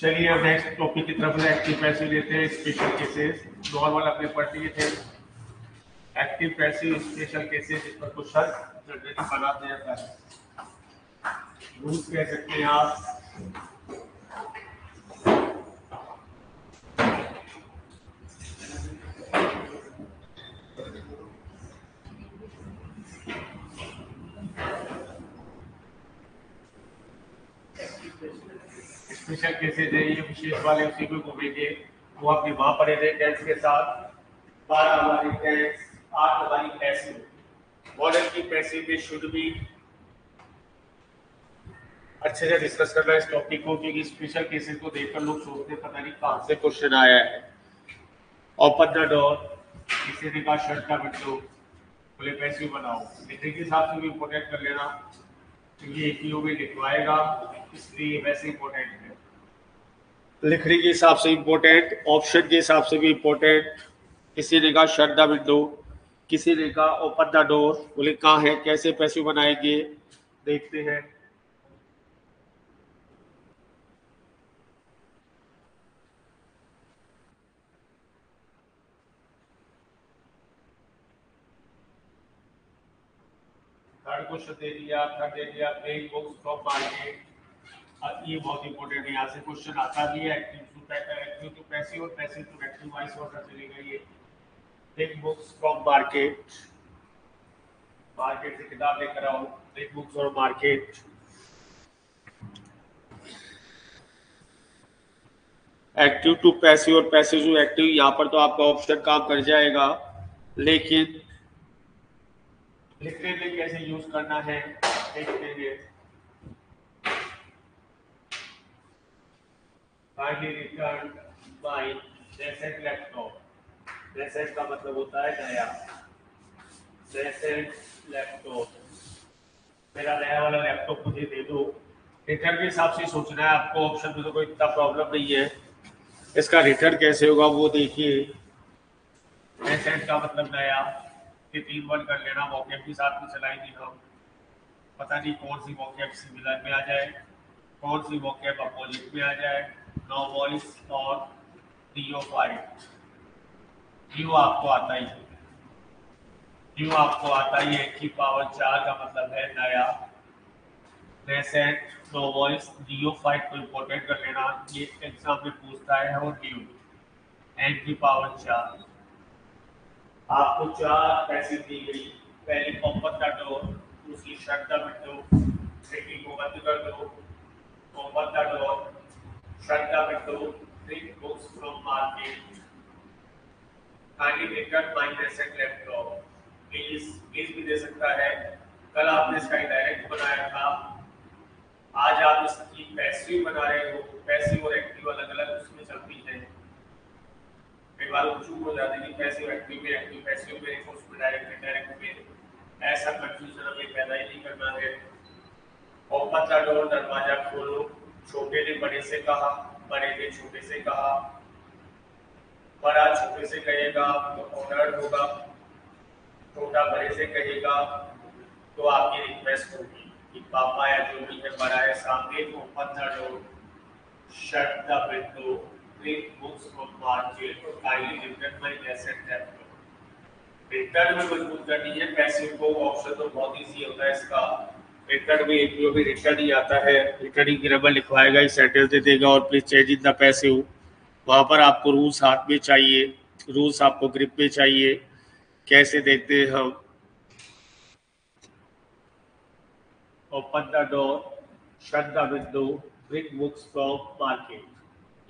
चलिए अब next topic की तरफ़ एक्टिव पैसिव लेते हैं स्पेशल केसेस नॉर्मल अपने पढ़ लिए थे। एक्टिव पैसिव स्पेशल केसेस इस पर कुछ हर बना दिया है कह सकते हैं आप। केसेज है ये विशेष वाले उसी को घूमेंगे। वो अपने वहाँ थे टेंस के साथ। बारह हमारी टेंस आठ हमारी पैसिव मॉडल की पैसिव में शुड भी अच्छे से डिस्कस करना इस टॉपिक को, क्योंकि स्पेशल केसेस को देखकर लोग सोचते हैं, पता नहीं कहाँ से क्वेश्चन आया है। ओपन द डोर किसी ने कहा, शर्ट का विंडो बोले पैसे बनाओ। लिखने के हिसाब से भी इम्पोर्टेंट कर लेना। क्योंकि एक ही भी लिखवाएगा। इसलिए वैसे इम्पोर्टेंट है। लिखने के हिसाब से इम्पोर्टेंट ऑप्शन के हिसाब से भी इम्पोर्टेंट किसी ने कहा शट द विंडो किसी ने कहा ओपन द डोर बोले, कहाँ है? कैसे पैसे बनाएँगे? देखते हैं। क्वेश्चन दे दिया थर्ड दे दिया ब्रेक बुक्स फ्रॉम मार्केट ये बहुत इंपॉर्टेंट है, यहाँ से क्वेश्चन आता भी है active to active to passive और passive to active vice versa चलेगा ये। Break books from market market से किताब लेकर आओ ब्रेक बुक्स और मार्केट एक्टिव टू पैसिव और पैसिव टू एक्टिव यहाँ पर तो आपका ऑप्शन काम कर जाएगा, लेकिन लिखने में कैसे यूज़ करना है देखते हैं kindly return my recent laptop. Recent का मतलब होता है नया। Recent laptop. मेरा नया वाला लैपटॉप मुझे दे दो। रिटर्न के हिसाब से सोचना है। आपको ऑप्शन में तो कोई इतना प्रॉब्लम नहीं है। इसका रिटर्न कैसे होगा वो देखिए। Recent का मतलब नया। ये तीन वर्ड कर लेना। वॉकेब के साथ में चलाएँगे हम। पता नहीं कौन सी वॉकेब सिमिलर में आ जाए। कौन सी वॉकेब अपोजिट में आ जाए। नो वॉइस और डीओ फाइट डीओ आपको आता ही है। आपको आता ही है की पावर चार का मतलब है नया। रेसेंट डीओ फाइट को इम्पोर्टेंट कर लेना, ये एग्ज़ाम में पूछता है और ड्यू एन की पावर चार। आपको चार पैसे दी गई। पहले ओपन का डोर दूसरी शट द। विंडो सेकंड को बंद कर दो open the. Door the window bring books from market kindly return my recent laptop please please भी दे सकता है। कल आपने इसका डायरेक्ट बनाया था। आज आप इसकी पैसिव बना रहे हो। पैसिव और एक्टिव अलग अलग उसमें चलती है। कई बार चूक हो जाती है पैसिव एक्टिव में एक्टिव पैसिव में एक उसमें डायरेक्ट इनडायरेक्ट में। ऐसा कंफ्यूजन हमें पैदा ही नहीं करना है। ओपन द डोर दरवाज़ा खोलो। छोटे ने बड़े से कहा, बड़े ने छोटे से कहा। बड़ा छोटे से कहेगा तो ऑनर्ड होगा। छोटा बड़े से कहेगा तो आपकी रिक्वेस्ट होगी कि पापा या जो भी है, बड़ा है, सामने open the door shut the window read books from market or kindly return my asset laptop return में मज़बूत करनी है पैसिव को ऑप्शन तो बहुत इजी होता है इसका। रिटर्न में एक भी रिटर्न ही आता है रिटर्निंग नंबर लिखवाएगा ही सेंटेंस दे देगा और प्लीज़ चेंज इन द हो, वहाँ पर आपको रूल्स हाथ में चाहिए रूल्स आपको ग्रिप में चाहिए, कैसे देखते हैं हम? Open the door shut the window bring books from market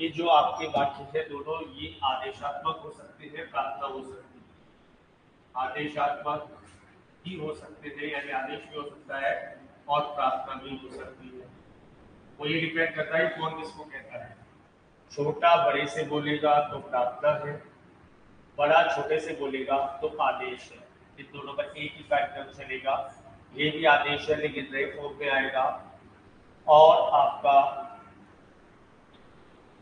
ये जो आपके वाक्य है दोनों, ये आदेशात्मक हो सकते हैं, प्रार्थना हो सकती है। आदेशात्मक ही हो सकते थे यानी आदेश भी हो सकता है। और प्रार्थना भी हो सकती है। वो ये डिपेंड करता है कौन किसको कहता है। छोटा बड़े से बोलेगा तो प्रार्थना है, बड़ा छोटे से बोलेगा तो आदेश है इन दोनों का एक ही कार्यक्रम चलेगा। ये भी आदेश है लेकिन नए फॉर्म में आएगा। और आपका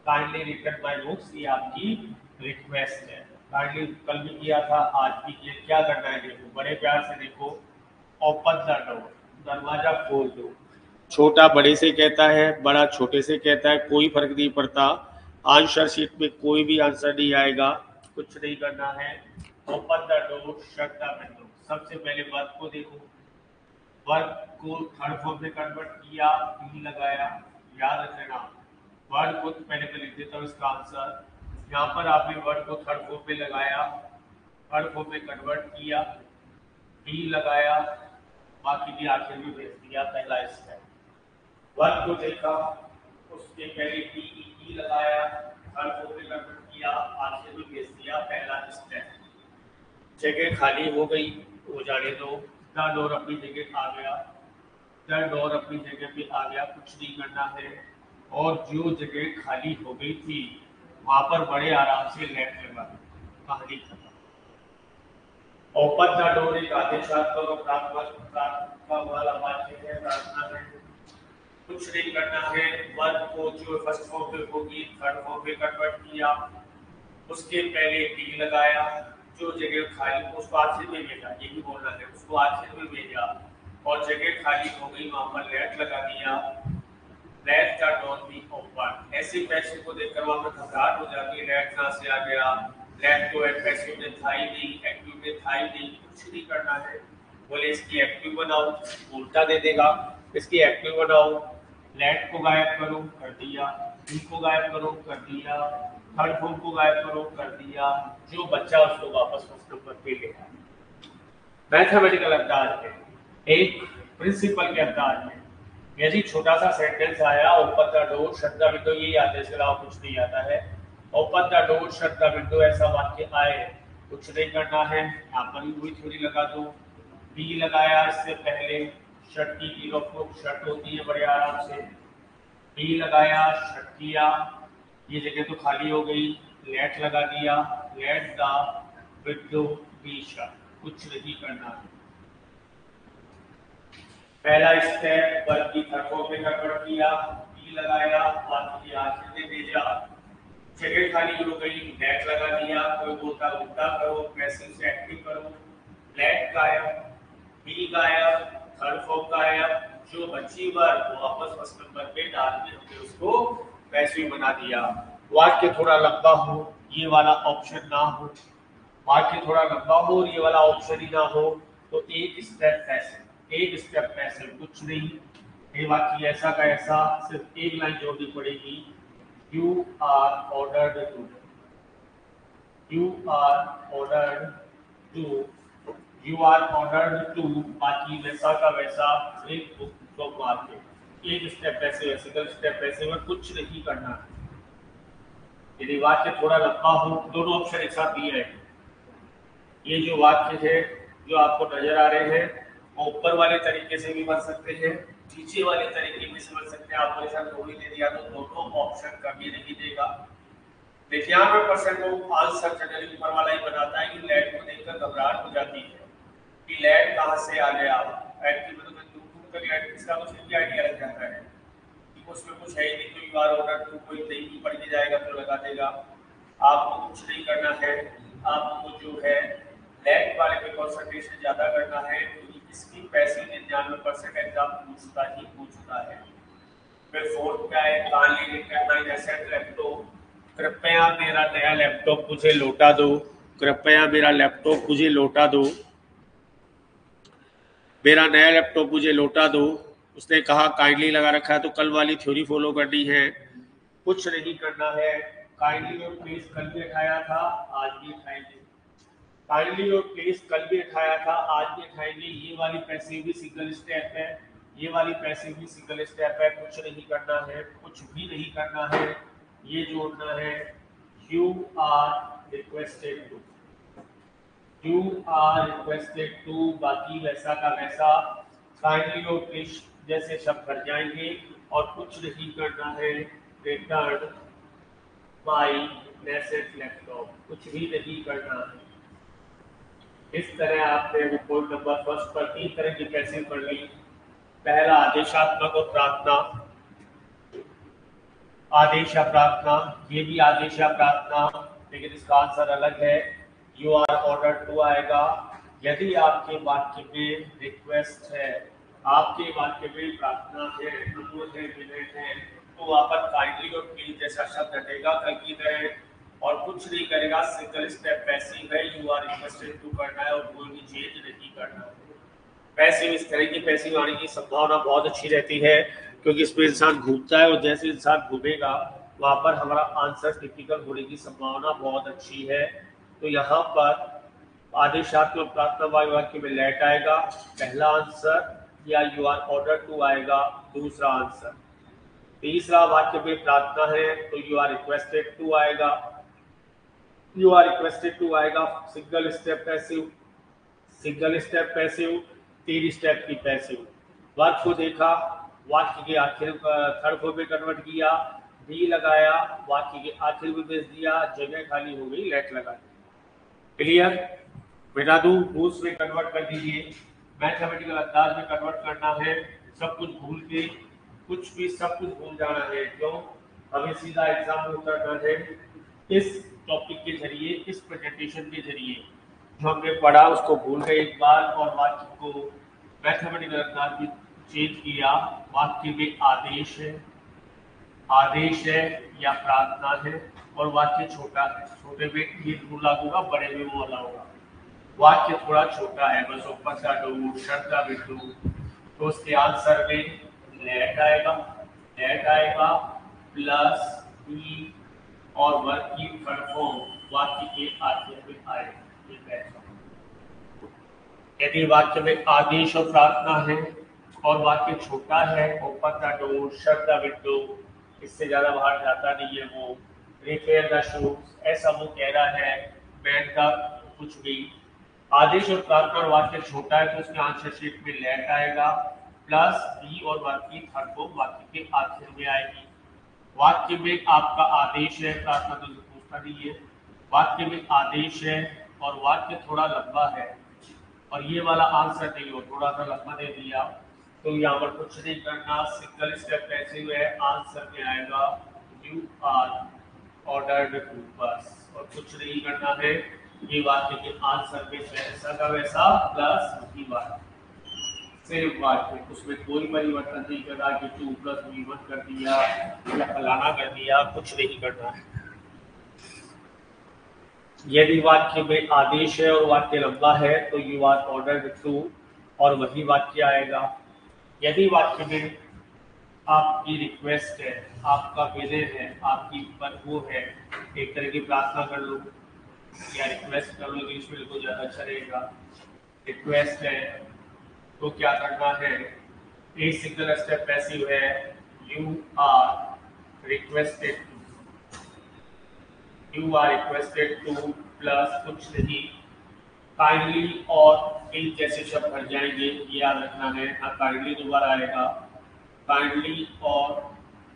काइंडली रिटर्न माय बुक्स ये आपकी रिक्वेस्ट है। काइंडली कल भी किया था, आज भी किया। क्या करना है देखो, बड़े प्यार से देखो ओपन द। डोर दरवाज़ा खोल दो। छोटा बड़े से कहता है, बड़ा छोटे से कहता है, कोई फ़र्क नहीं पड़ता। आंसर शीट में कोई भी आंसर नहीं आएगा। कुछ नहीं करना है। Open the door shut the window सबसे पहले वर्क को देखो। वर्क को थर्ड फॉर्म में कन्वर्ट किया भी लगाया। याद रखना, वर्ड को पहले मैं लिख देता हूँ इसका आंसर। यहाँ पर आपने वर्ड को थर्ड फॉर्म में लगाया, थर्ड फॉर्म में कन्वर्ट किया बी लगाया। बाकी भी आखिर में भेज दिया, पहला स्टेप वर्ग को देखा, उसके पहले टी ई लगाया, हर को भी कन्वर्ट किया, आखिर में भेज दिया, पहला स्टेप जगह खाली हो गई, वो जाने दो। द डोर अपनी जगह आ गया। द डोर अपनी जगह पे आ गया, कुछ नहीं करना है। और जो जगह खाली हो गई थी, वहाँ पर बड़े आराम से लेट लगा कहानी खत्म। द डोर एक आदेशात्मक प्रार्थना वाला वाक्य है, प्रार्थना है कुछ नहीं करना है। वर्ब को जो फ़र्स्ट फॉर्म पे होगी थर्ड फॉर्म पे कन्वर्ट किया। उसके पहले डी लगाया, जो जगह खाली उसको आखिर में भेजा ये भी बोलना है, उसको आखिर में भेजा। और जगह खाली हो गई, वहाँ पर लेट लगा दिया। लेट का डोर बी ओपन ऐसे पैसे को देखकर वहाँ पर घबराहट हो जाती है लेट कहाँ से आ गया? लेट को पैसिव में था ही नहीं एक्टिव में था ही नहीं, कुछ नहीं करना है। बोले, इसकी एक्टिव बनाओ, उल्टा दे देगा। इसकी एक्टिव बनाओ लेट को गायब करो, कर दिया। बी को गायब करो, कर दिया। थर्ड फॉर्म को गायब करो, कर दिया। जो बच्चा उसको वापस उस नंबर पे ले मैथमेटिकल अंदाज में, एक प्रिंसिपल के अंदाज में यदि छोटा सा सेंटेंस आया open the door shut the window यही आते इसके अलावा कुछ नहीं आता है। Open the door shut the window ऐसा वाक्य आए। कुछ नहीं करना है यहाँ पर भी वही थ्योरी लगा दो। बी लगाया इससे पहले शर्ट की ज़ीरो को शर्ट होती है बड़े आराम से। बी लगाया शर्ट किया, ये जगह तो खाली हो गई। लेट लगा दिया let the window be shut कुछ नहीं करना है। पहला स्टेप वर्ग की थर्फों पे कन्वर्ट किया। बी लगाया और आखिर में जगह खाली हो गई लेट लगा दिया, कोई बोलता, उल्टा करो पैसिव से एक्टिव करो लेट गायब बी गायब थर्ड फॉर्म का है जो बची वर्ग वो वापस फ़र्स्ट नंबर पे डाल के हमने उसको वैसे बना दिया। वाक्य थोड़ा लंबा हो, ये वाला ऑप्शन ना हो। वाक्य थोड़ा लंबा हो और ये वाला ऑप्शन ही ना हो तो एक स्टेप पैसे एक स्टेप पैसे कुछ नहीं। ये वाक्य ऐसा का ऐसा, सिर्फ़ एक लाइन जोड़नी पड़ेगी। You are ordered to you are ordered to you are ordered to बाकी वैसा का वैसा एक बुक बुक मार्केट एक स्टेप ऐसे है सिंगल स्टेप ऐसे में कुछ नहीं करना। यदि वाक्य थोड़ा लंबा हो, दोनों ऑप्शन एक साथ दिए हैं। ये जो वाक्य है, जो आपको नज़र आ रहे हैं, वो ऊपर वाले तरीके से भी बन सकते हैं। नीचे वाले तरीके में समझ सकते हैं। आपको ऐसा थोड़ी दे दिया तो दोनों ऑप्शन कभी नहीं देगा। निन्यानवे परसेंट जनरली ऊपर वाला ही है कि लैंड को देखकर घबराहट हो जाती है कि लैंड कहाँ से आ गया। एक्टिव मतलब दूर दूर तक लैंड कुछ भी आइडिया लग जाता है कि उसमें कुछ है ही नहीं। तो बार ऑर्डर तो कोई नहीं पढ़ के जाएगा तो लगा देगा। आपको कुछ नहीं करना है। आपको जो है लैंड वाले पे कॉन्सेंट्रेशन ज़्यादा करना है इसकी पैसे निन्यानवे परसेंट एग्ज़ाम पूछता ही पूछता है। फिर फोर्थ क्या है काली करना जैसे लैपटॉप कृपया मेरा नया लैपटॉप मुझे लौटा दो। कृपया मेरा लैपटॉप मुझे लौटा दो। मेरा नया लैपटॉप मुझे लौटा दो। उसने कहा, काइंडली लगा रखा है तो कल वाली थ्योरी फॉलो करनी है। कुछ नहीं करना है। काइंडली और प्लीज़ कल भी उठाया था, आज भी उठाएँगे काइंडली और प्लीज़ कल भी उठाया था, आज भी उठाएँगे ये वाली पैसे भी सिंगल स्टेप है। ये वाली पैसे भी सिंगल स्टेप है। कुछ नहीं करना है, कुछ भी नहीं करना है। ये जोड़ना है। You are requested to you are requested to बाकी वैसा का वैसा। काइंडली और प्लीज़ जैसे शब्द भर जाएँगे और कुछ नहीं करना है। रिटर्न बाई मैसेज लैपटॉप कुछ भी नहीं करना है। इस तरह आपने रिपोर्ट नंबर फ़र्स्ट पर तीन तरह की कैसे पढ़ ली? पहला, आदेशात्मक और प्रार्थना। आदेश या प्रार्थना, ये भी आदेश या प्रार्थना, लेकिन इसका आंसर अलग है। यू आर ऑर्डर टू आएगा। यदि आपके वाक्य में रिक्वेस्ट है, आपके वाक्य में प्रार्थना है, अनुरोध है, विनय है तो वहाँ पर काइंडली और प्लीज़ जैसा शब्द हटेगा कल की तरह और कुछ नहीं करेगा सिंगल स्टेप पैसिव है यू आर रिक्वेस्टेड टू करना है और कोई भी चेंज नहीं करना पैसिव इस तरह की पैसिव आने की संभावना बहुत अच्छी रहती है, क्योंकि इसमें इंसान घूमता है और जैसे इंसान घूमेगा, वहाँ पर हमारा आंसर टिपिकल होने की संभावना बहुत अच्छी है। तो यहाँ पर आदेशात्मक प्रार्थना वायु वाक्य में लेट आएगा, पहला आंसर या यू आर ऑर्डर टू आएगा, दूसरा आंसर तीसरा वाक्य में प्रार्थना है तो यू आर रिक्वेस्टेड टू आएगा यू आर रिक्वेस्टेड टू आएगा single step passive single step passive तीन स्टेप की पैसिव वाक्य को देखा वाक्य के आखिर थर्ड फॉर्म में कन्वर्ट किया डी लगाया वाक्य के आखिर में भेज दिया, जगह खाली हो गई लेट लगा दी। क्लियर बेटा दू घूस में कन्वर्ट कर दीजिए। मैथमेटिकल अंदाज में कन्वर्ट करना है, सब कुछ भूल के, कुछ भी सब कुछ भूल जाना है, क्यों? हमें सीधा एग्ज़ाम में उतरना है। इस टॉपिक के ज़रिए, इस प्रेजेंटेशन के ज़रिए, जो हमने पढ़ा, उसको भूल गए एक बार और वाक्य को मैथमेटिकल अंदाज में चेंज किया। वाक्य में आदेश है। आदेश है या प्रार्थना है और वाक्य छोटा है। छोटे में ये रूल लागू होगा, बड़े में वो अलग होगा। वाक्य थोड़ा छोटा है, बस ऊपर का डू शर्त का बिंदु। तो उसके आंसर में लेट आएगा। लेट आएगा प्लस ई और वर्ग की फॉर्म वाक्य के आखिर में आए यदि वाक्य में आदेश और प्रार्थना है, और वाक्य छोटा है, ऊपर का डोर शब्द विंडो, इससे ज़्यादा बाहर जाता नहीं है वो, रिपेयर द शूज़, ऐसा वो कह रहा है बैन का कुछ भी। आदेश और प्रार्थना और वाक्य छोटा है तो उसके आंसर शीट में लेट आएगा, प्लस बी और वाक्य थर्ड फॉर्म वाक्य के आखिर में आएगी। वाक्य में आपका आदेश है, प्रार्थना तो पूछता नहीं है। वाक्य में आदेश है और वाक्य थोड़ा लंबा है और ये वाला आंसर नहीं हो थोड़ा सा लंबा दे दिया। तो यहाँ पर कुछ नहीं करना सिंगल स्टेप कैसे हुए आंसर में आएगा यू आर ऑर्डर्ड टू बस और कुछ नहीं करना है, ये वाक्य के आंसर पे वैसा का वैसा प्लस वाक्य। सिर्फ़ वाक्य उसमें कोई परिवर्तन नहीं करना कि टू प्लस वी वन कर दिया, या फलाना कर दिया, कुछ नहीं करना। है यदि वाक्य में आदेश है और वाक्य लंबा है तो यू आर ऑर्डर टू और वही वाक्य आएगा। यदि वाक्य में आपकी रिक्वेस्ट है, आपका विजय है, आपकी पर वो है, एक तरह की प्रार्थना कर लो, या रिक्वेस्ट कर लो इंग्लिश में लिखो ज़्यादा अच्छा रहेगा। रिक्वेस्ट है तो क्या करना है? ए सिंगल स्टेप पैसिव है। You are requested to you are requested to plus कुछ नहीं। काइंडली और इन जैसे शब्द भर जाएँगे याद रखना है। काइंडली दोबारा आएगा। काइंडली और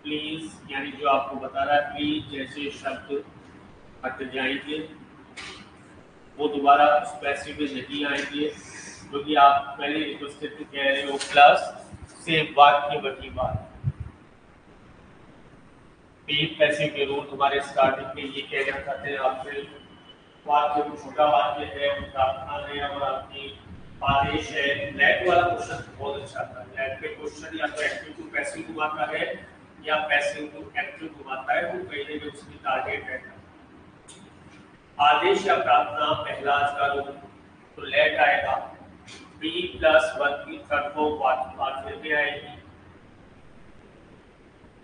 प्लीज़ यानी जो आपको बता रहा है प्लीज़ जैसे शब्द हट जाएँगे, वो दोबारा में नहीं आएँगे। क्योंकि आप पहले रिक्वेस्टेड कह रहे हो प्लस से वाक्य बनी बात। पैसे के रूल तुम्हारे स्टार्टिंग में ये कहना चाहते हैं आपसे वाक्य को छोटा वाक्य है प्रार्थना है और आपकी आदेश है। नेट वाला क्वेश्चन बहुत अच्छा था। नेट पे क्वेश्चन या तो एक्टिव टू पैसिव घुमाता है या पैसिव टू एक्टिव घुमाता है, वो कहीं ना उसकी टारगेट है। आदेश या प्रार्थना, पहला आज का रूप तो लेट आएगा। बी प्लस वन की थर्ड फॉर्म आखिर में आएगी।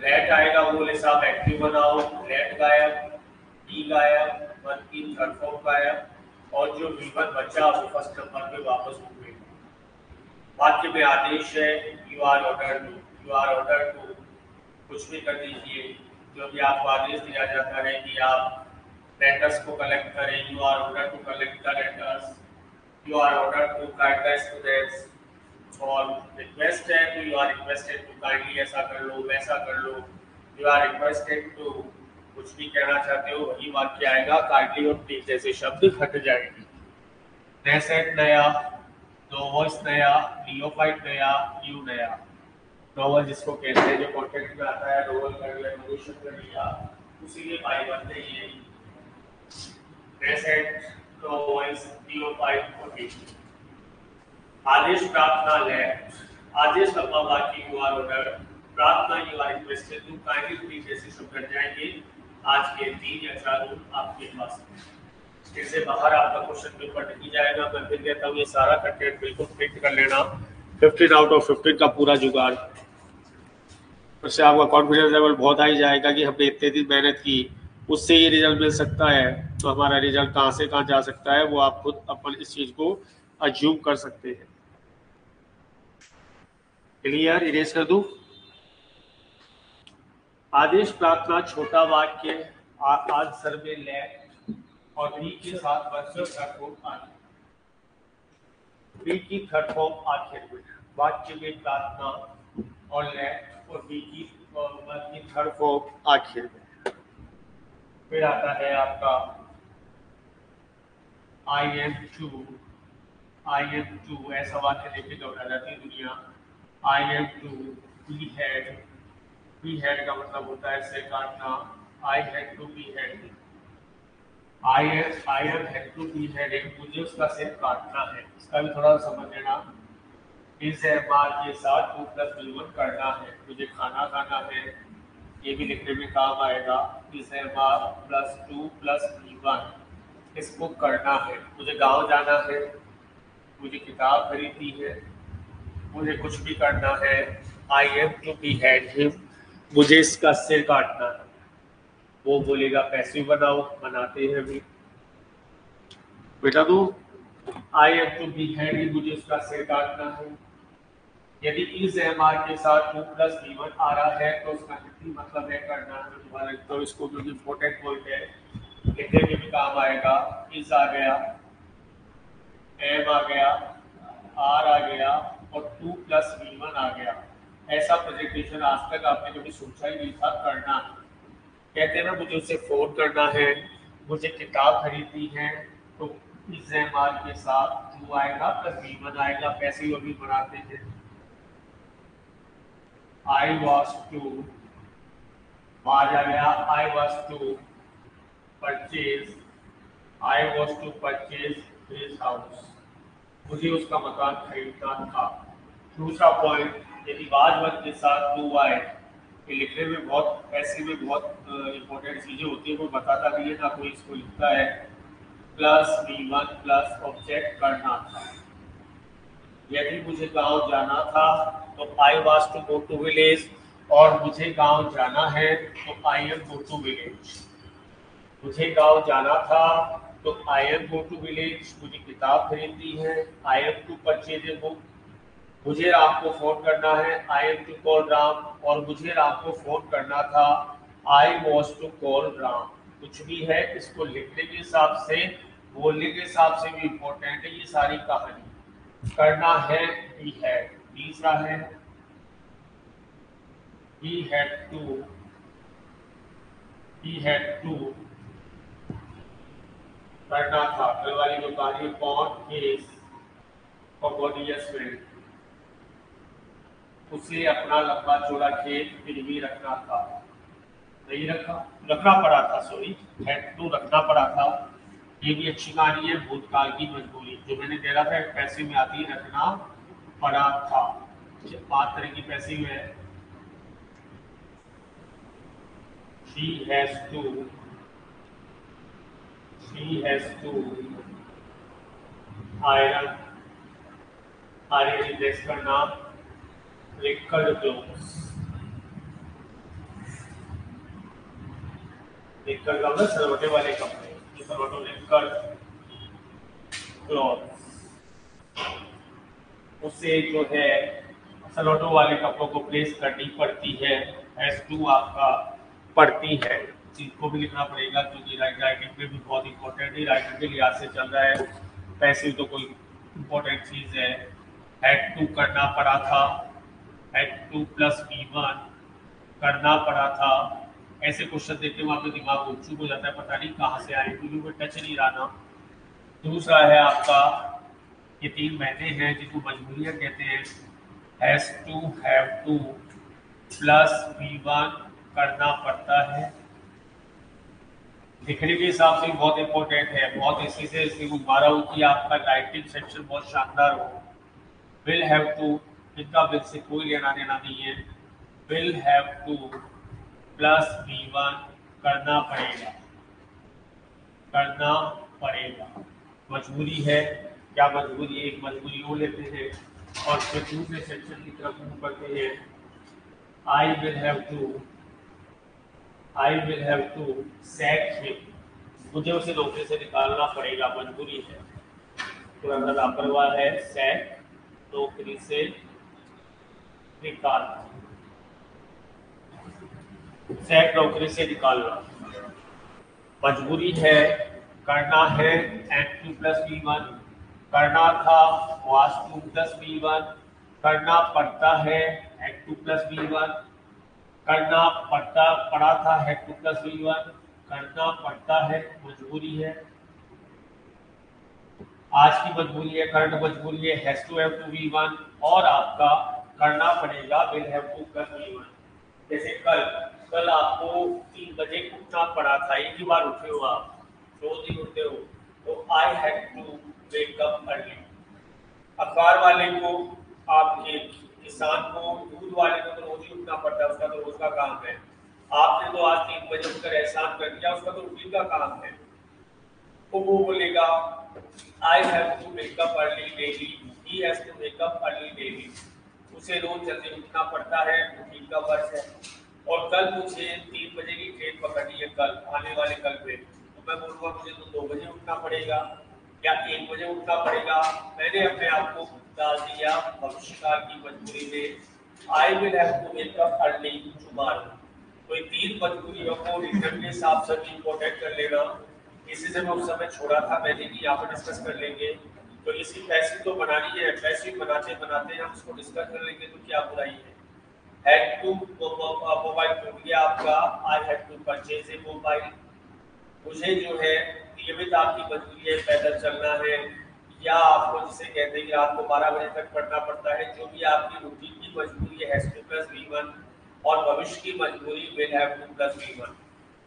लेट आएगा बोले साहब एक्टिव बनाओ। लेट गायब बी गायब वन की थर्ड फॉर्म गायब। और जो वी वन बचा, वो फ़र्स्ट नंबर पे वापस गए वाक्य में आदेश है you are order to you are order to कुछ भी कर दीजिए। जो भी आपको आदेश दिया जाता है कि आप letters को collect करें, you are ordered to collect the letters you are ordered to guide students और request है तो you are requested to kindly ऐसा कर लो, वैसा कर लो। You are requested to कुछ भी कहना चाहते हो, वही वाक्य आएगा काइंडली और प्लीज़ जैसे शब्द हट जाएँगे। नेसेट नया नोवोस नया नियोफाइट नया न्यू। नया नोवल जिसको कहते हैं, जो कॉन्टेक्ट में आता है नोवल कर लिया नोवेशन कर लिया। उसी के पाई बनते ही। Present clockwise 05 14 आदेश प्रार्थना आदेश ऑर्डर प्रार्थना you are requested to kindly please जैसे शुरू कर जाएँगे। आज के तीन या चार रूल आपके पास इससे बाहर आपका क्वेश्चन पेपर नहीं जाएगा। मैं फिर कहता हूँ ये सारा कंटेंट बिल्कुल प्रिंट कर लेना। 15 आउट ऑफ़ 15 का पूरा जुगाड़। उससे आपका कॉन्फिडेंस लेवल बहुत हाई जाएगा कि हमने इतने दिन मेहनत की। उससे ये रिज़ल्ट मिल सकता है। तो हमारा रिज़ल्ट कहाँ से कहाँ जा सकता है, वो आप खुद अपन इस चीज़ को अज्यूम कर सकते हैं। क्लियर इरेज कर दू? आदेश प्रार्थना छोटा वाक्य आंसर में ले और बी के साथ वर्षों बी की थर्ड फॉर्म आखिर में। वाक्य में प्रार्थना और ले और बी की थर्ड फॉर्म आखिर में। फिर आता है आपका I am to I am to ऐसा वाक्य लेके दौड़ा जाती है दुनिया। I am to be head be head का मतलब होता है से काटना। I had to be head I am I am head to be head एक मुझे उसका सिर काटना है। इसका भी थोड़ा समझ लेना। इस एम आर के साथ टू प्लस बी करना है। मुझे खाना खाना है। ये भी लिखने में काम आएगा। R plus two plus one इसको करना है। मुझे गाँव जाना है। मुझे किताब खरीदनी है। मुझे कुछ भी करना है। I am to be head him मुझे इसका सिर काटना है। वो बोलेगा, पैसे बनाओ, बनाते हैं अभी। बेटा तो I am to be head him मुझे इसका सिर काटना है। यदि इस एम आर के साथ टू प्लस बी वन आ रहा है तो उसका कितनी मतलब है करना है दोबारा तो इसको जो इम्पोर्टेंट पॉइंट है लिखने में भी काम आएगा, इस आ गया एम आ गया आर आ गया, और टू प्लस वी वन आ गया। ऐसा प्रेजेंटेशन आज तक आपने कभी सोचा ही नहीं था करना। कहते ना, मुझे उसे फ़ोन करना है, मुझे किताब खरीदनी है तो इस एम आर के साथ टू आएगा प्लस वी वन आएगा, पैसे वो भी बनाते हैं। आई वॉज़ टू। आ गया I was to purchase I was to purchase his house मुझे उसका मकान खरीदना था। दूसरा पॉइंट यदि वर्ग के साथ टू आए ये लिखने में बहुत, ऐसे में बहुत इंपॉर्टेंट चीज़ें होती है, वो बताता भी है, ना कोई इसको लिखता है। Plus V one plus object करना था। यदि मुझे गाँव जाना था तो I was to go to village और मुझे गाँव जाना है तो I am go to village. मुझे गाँव जाना था तो I am go to village मुझे किताब खरीदनी है I am to purchase a book मुझे राम को फ़ोन करना है, I am to call Ram, और मुझे राम को फ़ोन करना था, I was to call Ram. कुछ भी है, इसको लिखने के हिसाब से, बोलने के हिसाब से भी इम्पोर्टेंट है, ये सारी कहानी। करना है ही है। तीसरा है, he had to, he had to करना था। कल वाली जो कहानी कौन केस उसे अपना लंबा चौड़ा खेत गिरवी रखना था। नहीं रखा? रखना पड़ा था सॉरी हेड टू रखना पड़ा था। ये भी अच्छी कहानी है, भूतकाल की मजबूरी। जो मैंने कह रहा था, पैसे में आती रखना पड़ा था। पाँच तरह की पैसे में है। She has to, she has to dress का नाम रिकर्ड क्लोथ्स रिकर्ड का मतलब सलवटे वाले कपड़े रिकर्ड क्लॉथ्स उससे जो है सलवटो वाले कपड़ों को प्लेस करनी पड़ती है एस टू आपका पड़ती है। चीज़ को भी लिखना पड़ेगा क्योंकि राइट राइटिंग में भी बहुत इंपॉर्टेंट है। राइटिंग के लिहाज से चल रहा है। पैसे तो कोई इंपॉर्टेंट चीज़ है। हेड टू करना पड़ा था। Had to plus V one करना पड़ा था। ऐसे क्वेश्चन देखते हुए आपका दिमाग उत्सुक हो जाता है। पता नहीं कहाँ से आए। क्योंकि वो टच नहीं रहा दूसरा है आपका ये तीन महीने हैं जिनको मजबूरियाँ कहते हैं has to have to plus V one करना पड़ता है। लिखने के हिसाब से बहुत इंपॉर्टेंट है, बहुत इसी से इसलिए गुब्बारा हो कि आपका राइटिंग सेक्शन बहुत शानदार हो। विल हैव टू इनका बिल से कोई लेना देना नहीं है। Will have to plus V one करना पड़ेगा। करना पड़ेगा। मजबूरी है। क्या मजबूरी एक मजबूरी वो लेते हैं और फिर दूसरे सेक्शन की तरफ़ मूव करते हैं। I will have to I will have to set him मुझे उसे नौकरी से निकालना पड़ेगा, मजबूरी है। तो अगर लापरवाह है सेट नौकरी से निकालना। सेट नौकरी से निकालना। मजबूरी है, करना है and to plus V one करना था वास टू प्लस बी वन। करना पड़ता है and to plus V one. करना पड़ता, पड़ा था है टू प्लस बी वन। करना पड़ता है, मजबूरी है। आज की मजबूरी है, करंट मजबूरी है has to have to V one और आपका करना पड़ेगा will have to plus V one जैसे कल कल आपको तीन बजे उठना पड़ा था, एक ही बार उठे हो आप, रोज ही उठते हो। तो I had to wake up early अखबार वाले को, आपके किसान को, दूध वाले को तो रोज ही उठना पड़ता है, उसका तो रोज का काम है। आपने तो आज तीन बजे उठकर एहसान कर दिया, उसका तो रूटीन का काम है। तो वो बोलेगा I have to wake up early daily he has to wake up early daily उसे रोज जल्दी उठना पड़ता है रूटीन का वर्ष है। और कल मुझे तीन बजे की ट्रेन पकड़नी है, कल, आने वाले कल पे। तो मैं बोलूँगा, मुझे तो दो बजे उठना पड़ेगा। या एक बजे उठना पड़ेगा? मैंने अपने आप को डाल दिया भविष्य की मजबूरी में। I will have to wake up early tomorrow तो तीन मजबूरियों को रिटर्न के हिसाब से इम्पोर्टेंट कर लेना इसी से मैं उस समय छोड़ा था, मैंने कि यहाँ पर डिस्कस कर लेंगे। तो इसी पैसे तो बनानी है पैसे बनाते बनाते हम इसको डिस्कस कर लेंगे तो क्या बुराई है? Had to मोबाइल टूट गया आपका। I had to purchase a mobile मुझे जो है नियमित आपकी मजबूरी है, पैदल चलना है, या आपको जिसे कहते हैं कि रात को 12 बजे तक पढ़ना पड़ता है, जो भी आपकी रूटीन की मजबूरी है टू प्लस वी वन और भविष्य की मजबूरी will have to plus V one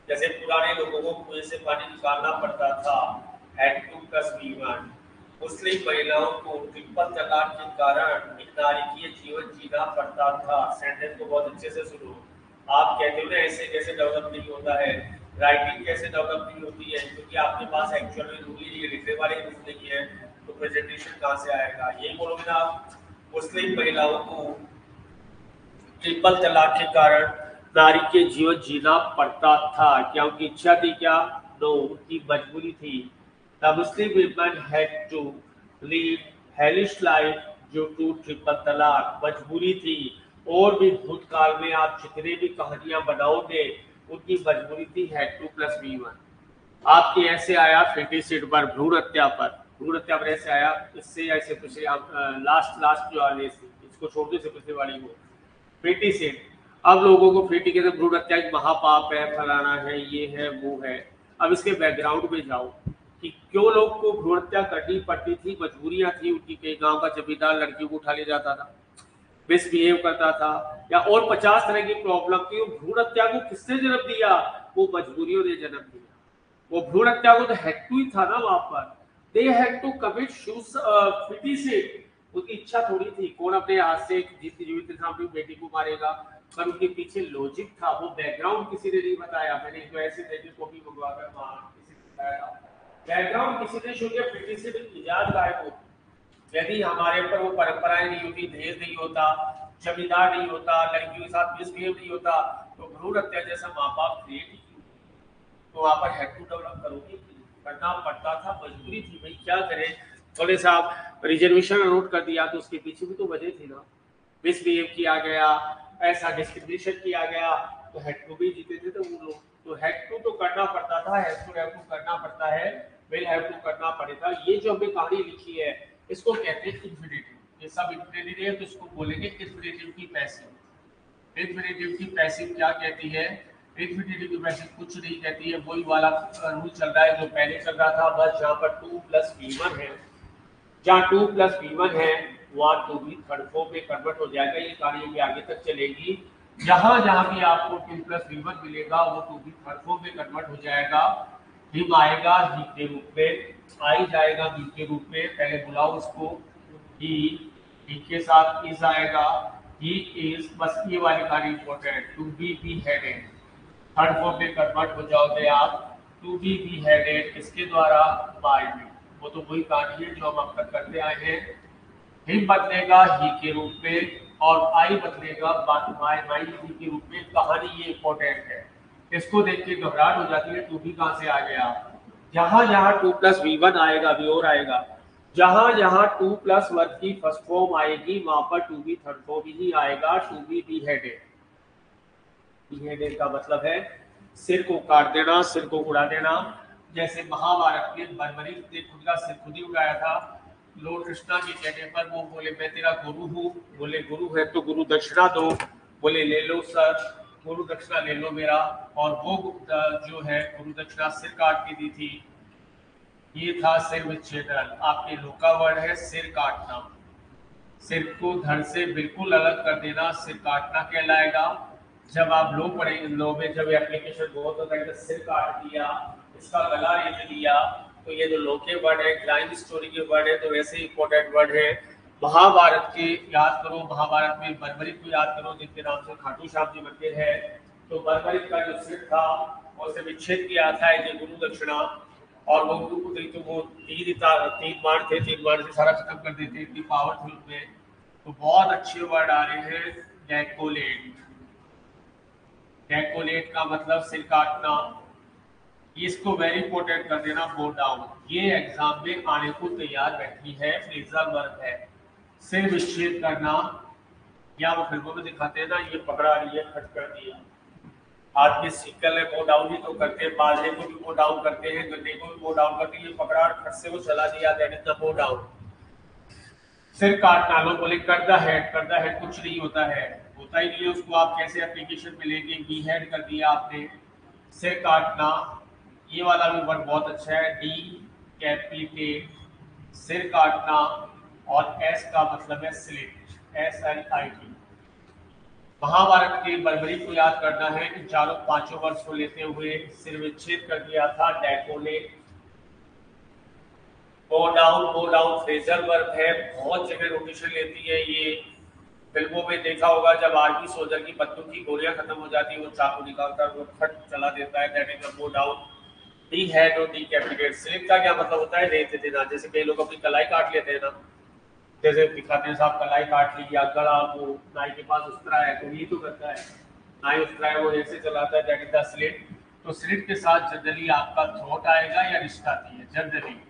जैसे पुराने लोगों को कुएँ से पानी निकालना पड़ता था had to plus V one Muslim महिलाओं को ट्रिपल तलाक के कारण एक नारकीय जीवन जीना पड़ता था। सेंटेंस को बहुत अच्छे से सुनो। आप कहते हो ना, ऐसे कैसे डेवलप नहीं होता है? राइटिंग कैसे डेवलप नहीं होती है, क्योंकि आपके पास एक्चुअल में ही लिखने वाले रूल नहीं है तो प्रेजेंटेशन कहाँ से आएगा? यही बोलोगे ना आप, मुस्लिम महिलाओं को ट्रिपल तलाक के कारण नारी के जीवन जीना पड़ता था क्या उनकी इच्छा थी क्या? नो उनकी मजबूरी थी। The Muslim women had to lead hellish life due to triple talaq. मजबूरी थी। और भी भूतकाल में आप जितने भी कहानियाँ बनाओगे उनकी मजबूरी थी है टू प्लस बी वन आपके ऐसे आया फेटिसिड पर भ्रूण हत्या पर। भ्रूण हत्या पर ऐसे आया, इससे ऐसे पिछले आप लास्ट लास्ट जो आने से, इसको छोड़ दो से पिछले वाली को फेटिसिड अब लोगों को फेटी के भ्रूण हत्या महापाप है, फलाना है, ये है, वो है। अब इसके बैकग्राउंड में जाओ कि क्यों लोग को भ्रूण हत्या करनी पड़ती थी, मजबूरियाँ थी उनकी, कई गाँव का जमींदार लड़कियों को उठा ले जाता था। मिसबिहेव करता था, या और पचास तरह की प्रॉब्लम थी भ्रूण हत्या को किसने जन्म दिया? वो मजबूरियों ने जन्म दिया। वो भ्रूण हत्या को तो हैड टू ही था ना वहाँ पर। दे हैड टू कमिट फिटी से। उनकी इच्छा थोड़ी थी, कौन अपने हाथ से जीती जीवित इंसान अपनी बेटी को मारेगा? पर उनके पीछे लॉजिक था, वो बैकग्राउंड किसी ने नहीं बताया। मैंने जो ऐसे तरीके कॉपी मंगवा कर किसी ने बताया बैकग्राउंड किसी ने शो किया, फिटी से भी इजाद गायब हो यदि हमारे ऊपर वो परंपराएँ नहीं होती, दहेज नहीं होता, जमींदार नहीं होता, लड़कियों के साथ मिसबिहेव नहीं होता तो भ्रूण हत्या जैसा माँ बाप क्रिएट तो वहाँ पर हेड टू डेवलप करोगे करना पड़ता था, मजबूरी थी भाई, क्या करें? थोड़े साहब रिजर्वेशन नोट कर दिया तो उसके पीछे भी तो वजह थी ना। मिसबिहेव किया गया, ऐसा डिस्क्रिमिनेशन किया गया तो हेड टू भी जीते थे तो वो लोग। तो हेड टू तो करना पड़ता था हेड टू हैव टू करना पड़ता है विल हैव टू करना पड़ेगा। ये जो हमने कहानी लिखी है इसको कहते हैं इन्फिनेटिव ये सब इन्फिनेटिव है तो इसको बोलेंगे इन्फिनेटिव की पैसिव इन्फिनेटिव की पैसिव क्या कहती है? इन्फिनेटिव की पैसिव कुछ नहीं कहती है। वही वाला रूल चल रहा है जो पहले चल रहा था। बस जहाँ पर टू प्लस वी वन है। जहाँ टू प्लस वी वन है, वहाँ टू भी थर्ड फॉर्म में कन्वर्ट हो जाएगा, ये कहानी भी आगे तक चलेगी। जहाँ जहाँ भी आपको टू प्लस वी वन मिलेगा, वो टू भी थर्ड फॉर्म में कन्वर्ट हो जाएगा हिम आएगा ही के रूप में, आई जाएगा बी के रूप में, पहले बुलाओ उसको ही ही के साथ इज़ आएगा ही इज़ बस ये वाली कहानी important to be be headed third form में कन्वर्ट हो जाओगे आप टू बी बी हेडेड किसके द्वारा? By me. वो तो वही कहानी है जो हम अब तक करते आए हैं। हिम बदलेगा ही के रूप में, और आई बदलेगा माई माई ही के रूप में कहानी ये इंपॉर्टेंट है। इसको देख के घबराहट हो जाती है टू भी कहाँ से आ गया जहाँ जहाँ टू प्लस वी वन आएगा, वी और आएगा, जहाँ जहाँ टू प्लस वन की फ़र्स्ट फॉर्म आएगी, वहाँ पर टू बी थर्ड फॉर्म ही आएगा, to be be headed be headed का मतलब है, सिर को काट देना, सिर को उड़ा देना, जैसे महाभारत के बनबरी ने खुद का सिर खुद ही उड़ाया था। लॉर्ड कृष्णा के कहने पर वो बोले, मैं तेरा गुरु हूँ। बोले, गुरु है तो गुरु दक्षिणा दो। बोले, ले लो, सर। गुरु दक्षिणा ले लो मेरा। और वो जो है गुरु दक्षिणा सिर काट के दी थी। ये था सिर विच्छेदन आपके लोका वर्ड है, सिर काटना। सिर को धड़ से बिल्कुल अलग कर देना, सिर काटना कहलाएगा। जब आप लो पढ़ेंगे लो में जब एप्लीकेशन बहुत होता है तो सिर काट दिया, इसका गला रेत दिया तो ये जो लो के वर्ड है क्राइम स्टोरी के वर्ड है तो वैसे इंपॉर्टेंट वर्ड है। महाभारत के याद करो, महाभारत में बरबरी को याद करो, जिनके नाम से खाटू श्याम जी मंदिर है। तो बरबरी का जो सिर था उसे विच्छेद किया था ये गुरु दक्षिणा, और वो गुरु को तो वो तीन तीन बार थे, तीन बार से सारा खत्म कर देते, इतनी पावर थी उनमें। तो बहुत अच्छे वर्ड आ रहे हैं डेकोलेट डेकोलेट का मतलब सिर काटना। इसको वेरी इंपोर्टेंट कर देना बोर्ड डाउन ये एग्ज़ाम में आने को तैयार बैठी है फ्रेजल वर्क है। सिर विच्छेद करना या वो फ़िल्मों में दिखाते हैं ना, ये पकड़ा है, खट कर दिया। आदमी सिकल है, वो डाउन ही तो करते हैं, बाजरे को भी वो डाउन करते हैं गड्ढे को भी वो डाउन करते हैं, ये पकड़ा खट से वो चला दिया दैट इज़ द वो डाउन सिर काटना लो बोले करदा हेड करदा हेड कुछ नहीं होता है। होता ही नहीं है उसको, आप कैसे एप्लीकेशन में लेंगे बी हेड कर दिया आपने। सिर काटना, ये वाला भी वर्ड बहुत अच्छा है डी कैपिटेट सिर काटना और एस का मतलब है slit S L I T Mahabharat के बर्बरी को याद करना है कि चारों पाँचों वर्ष को लेते हुए सिर विच्छेद कर दिया था डैको ने। Go down go down phrasal verb है, बहुत जगह रोटेशन लेती है ये। फ़िल्मों में देखा होगा जब आर्मी सोल्जर की बंदूक की गोलियाँ खत्म हो जाती है, वो चाकू निकालता है, वो खट चला देता है that is go down the head और डी कैपिटेट स्लिप का क्या मतलब होता है? रेत देना जैसे कई लोग अपनी कलाई काट लेते हैं ना। जैसे दिखाते हैं साहब, कलाई काट ली, या गला, वो नाई के पास उस्तरा है तो यही तो करता है। नाई उस्तरा है, वो ऐसे चलाता है दैट इज़ द स्लिट तो स्लिट के साथ जनरली आपका थ्रोट आएगा या रिश्त आती है? जनरली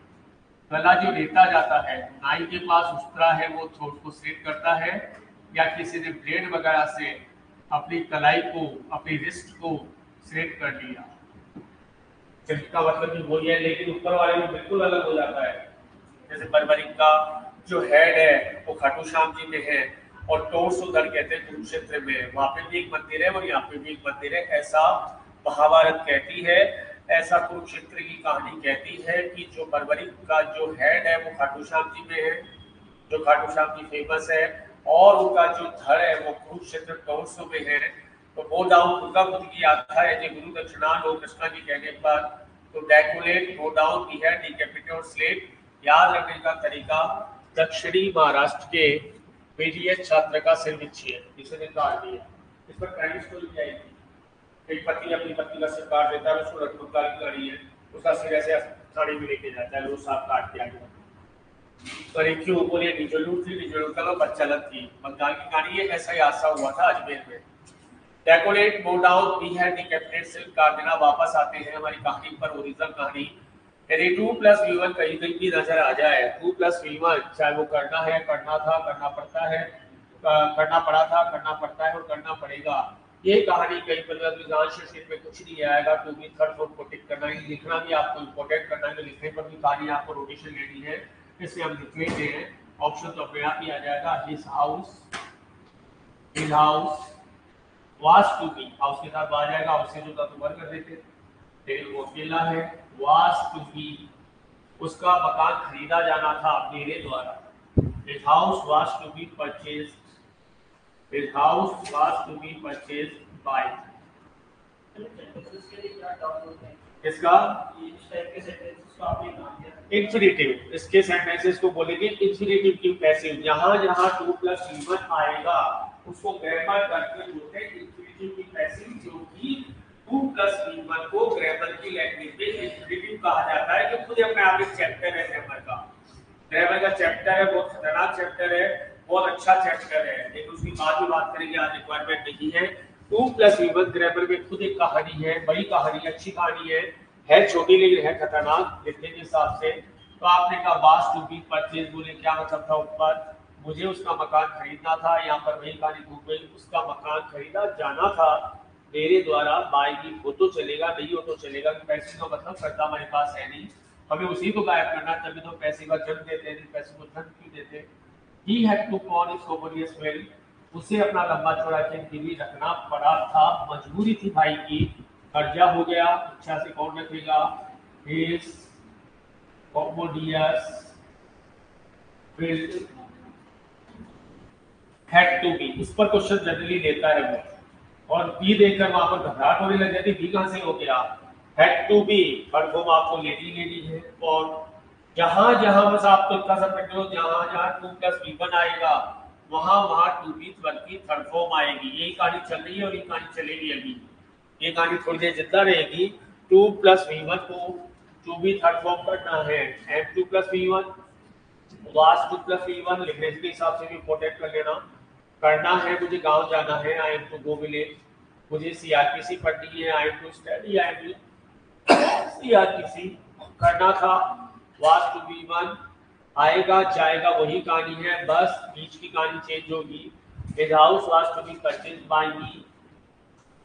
गला जो लेता जाता है, नाई के पास उस्तरा है, वो थ्रोट को स्लिट करता है, या किसी ने ब्लेड वगैरह से अपनी कलाई को, अपनी रिस्ट को स्लिट कर लिया। का मतलब भी वही है, लेकिन ऊपर वाले में बिल्कुल अलग हो जाता है। जैसे बरबरिक का जो हेड है, वो खाटू श्याम जी में है और टोर्स उधर कहते हैं कुरुक्षेत्र में। वहाँ पे भी एक मंदिर है और यहाँ पे भी एक मंदिर है। ऐसा महाभारत कहती है, ऐसा कुरुक्षेत्र की कहानी कहती है कि जो बरबरिक का जो हेड है, वो खाटू श्याम जी में है, जो खाटू श्याम जी फ़ेमस है और उनका जो धड़ है, वो कुरुक्षेत्र टोर्सो में है। तो वो डाउन दुर्गा बुद्ध की यात्रा है जो गुरु दक्षिणा लोग कृष्णा की कहने पर। तो डेकोलेट गो डाउन की है डिकेपिटेट और स्लेट याद रखने का तरीका दक्षिणी महाराष्ट्र के पीजीएच छात्र का सिर विच्छेद जिसे ने काट दिया इस पर क्राइम स्टोरी क्या है एक पति अपनी पत्नी का सिर काट देता है उसको की गाड़ी है। उसका सिर ऐसे थाने में लेके जाता है लोग साफ़ काट के आगे। पर एक क्यों बोलिए निजलूर थी, निजलूर का बच्चा लग थी। बंगाल की कहानी है ऐसा ही हादसा हुआ था अजमेर में। Decorate go down we had decapitate silk कार्डिना वापस आते हैं, हमारी कहानी पर ओरिजिनल कहानी। यदि टू प्लस वी वन कहीं कहीं भी नज़र आ जाए टू प्लस वी वन चाहे वो करना है, करना था, करना पड़ता है करना पड़ा था, करना पड़ता है और करना पड़ेगा, ये कहानी कहीं पर में कुछ नहीं आएगा टू बी थर्ड फोर्थ को टिक करना है, लिखना भी आपको इम्पोर्टेंट करना है लिखने पर भी कहानी आपको रोटेशन लेनी है इससे हम लिख लेते हैं ऑप्शन तो अपने आप ही आ जाएगा his house his house was to be house के साथ आ जाएगा हाउस से जो था तो वर कर देते लेकिन वो अकेला है वास टू बी उसका मकान खरीदा जाना था मेरे द्वारा। His house was to be purchased. His house was to be purchased by इसका इंफिनिटिव इसके सेंटेंसेस को बोलेंगे इंफिनिटिव की पैसिव जहाँ जहाँ टू प्लस वन आएगा। उसको ग्रामर करके बोलते हैं इंफिनिटिव की पैसिव जो कि टू प्लस वन को ग्रामर की लैंग्वेज में इंफिनिटिव कहा जाता है जो खुद अपने आप एक चैप्टर है ग्रामर का। ग्रामर का चैप्टर है, बहुत खतरनाक चैप्टर है, बहुत अच्छा चैप्टर है। लेकिन उसकी बात ही बात करेंगे, आज रिक्वायरमेंट नहीं है। टू प्लस वन ग्रामर में खुद एक कहानी है, बड़ी कहानी, अच्छी कहानी है। है छोटी लेकिन है खतरनाक, लिखने के हिसाब से। तो आपने कहा, बास टू बी परचेज बोले, क्या मतलब था ऊपर मुझे उसका मकान खरीदना था, यहाँ पर वही कहानी घूम गई। उसका मकान खरीदा, जाना था। मेरे द्वारा की हो तो चलेगा, नहीं हो तो चलेगा, कि पैसे का मतलब करता हमारे पास है नहीं। हमें उसी को गायब करना, तभी तो पैसे का जन्म देते नहीं पैसे को धन क्यों देते ही? हैड टू कॉन इज़ कोमोडियस वेल उसे अपना लंबा चौड़ा के गिरवी रखना पड़ा था। मजबूरी थी भाई की। कर्जा हो गया अच्छा से कौन रखेगा? His commodious will had to be उस पर क्वेश्चन जनरली देता है वो। और बी देखकर वहाँ पर घबराहट होने लग जाती बी कहाँ से हो गया? हैड टू बी कन्फर्म आपको लेनी लेनी है और जहाँ जहाँ बस आप तो सब हो जहाँ जहाँ टू प्लस बी वन आएगा, वहाँ वहाँ टू बी वन की थर्ड फॉर्म आएगी। यही कहानी चल रही है और ये कहानी चलेगी अभी। ये कहानी थोड़ी देर जितना रहेगी टू प्लस वी वन को टू बी थर्ड फॉर्म करना है। And to plus V one was to plus V one लिखने के हिसाब से भी इंपोर्टेंट कर लेना। करना है, मुझे गाँव जाना है I am to go village मुझे सीआरपीसी पढ़नी है I am to study I am CrPC करना था वास टू बी वन आएगा, जाएगा, वही कहानी है, बस बीच की कहानी चेंज होगी. His house was to be purchase by me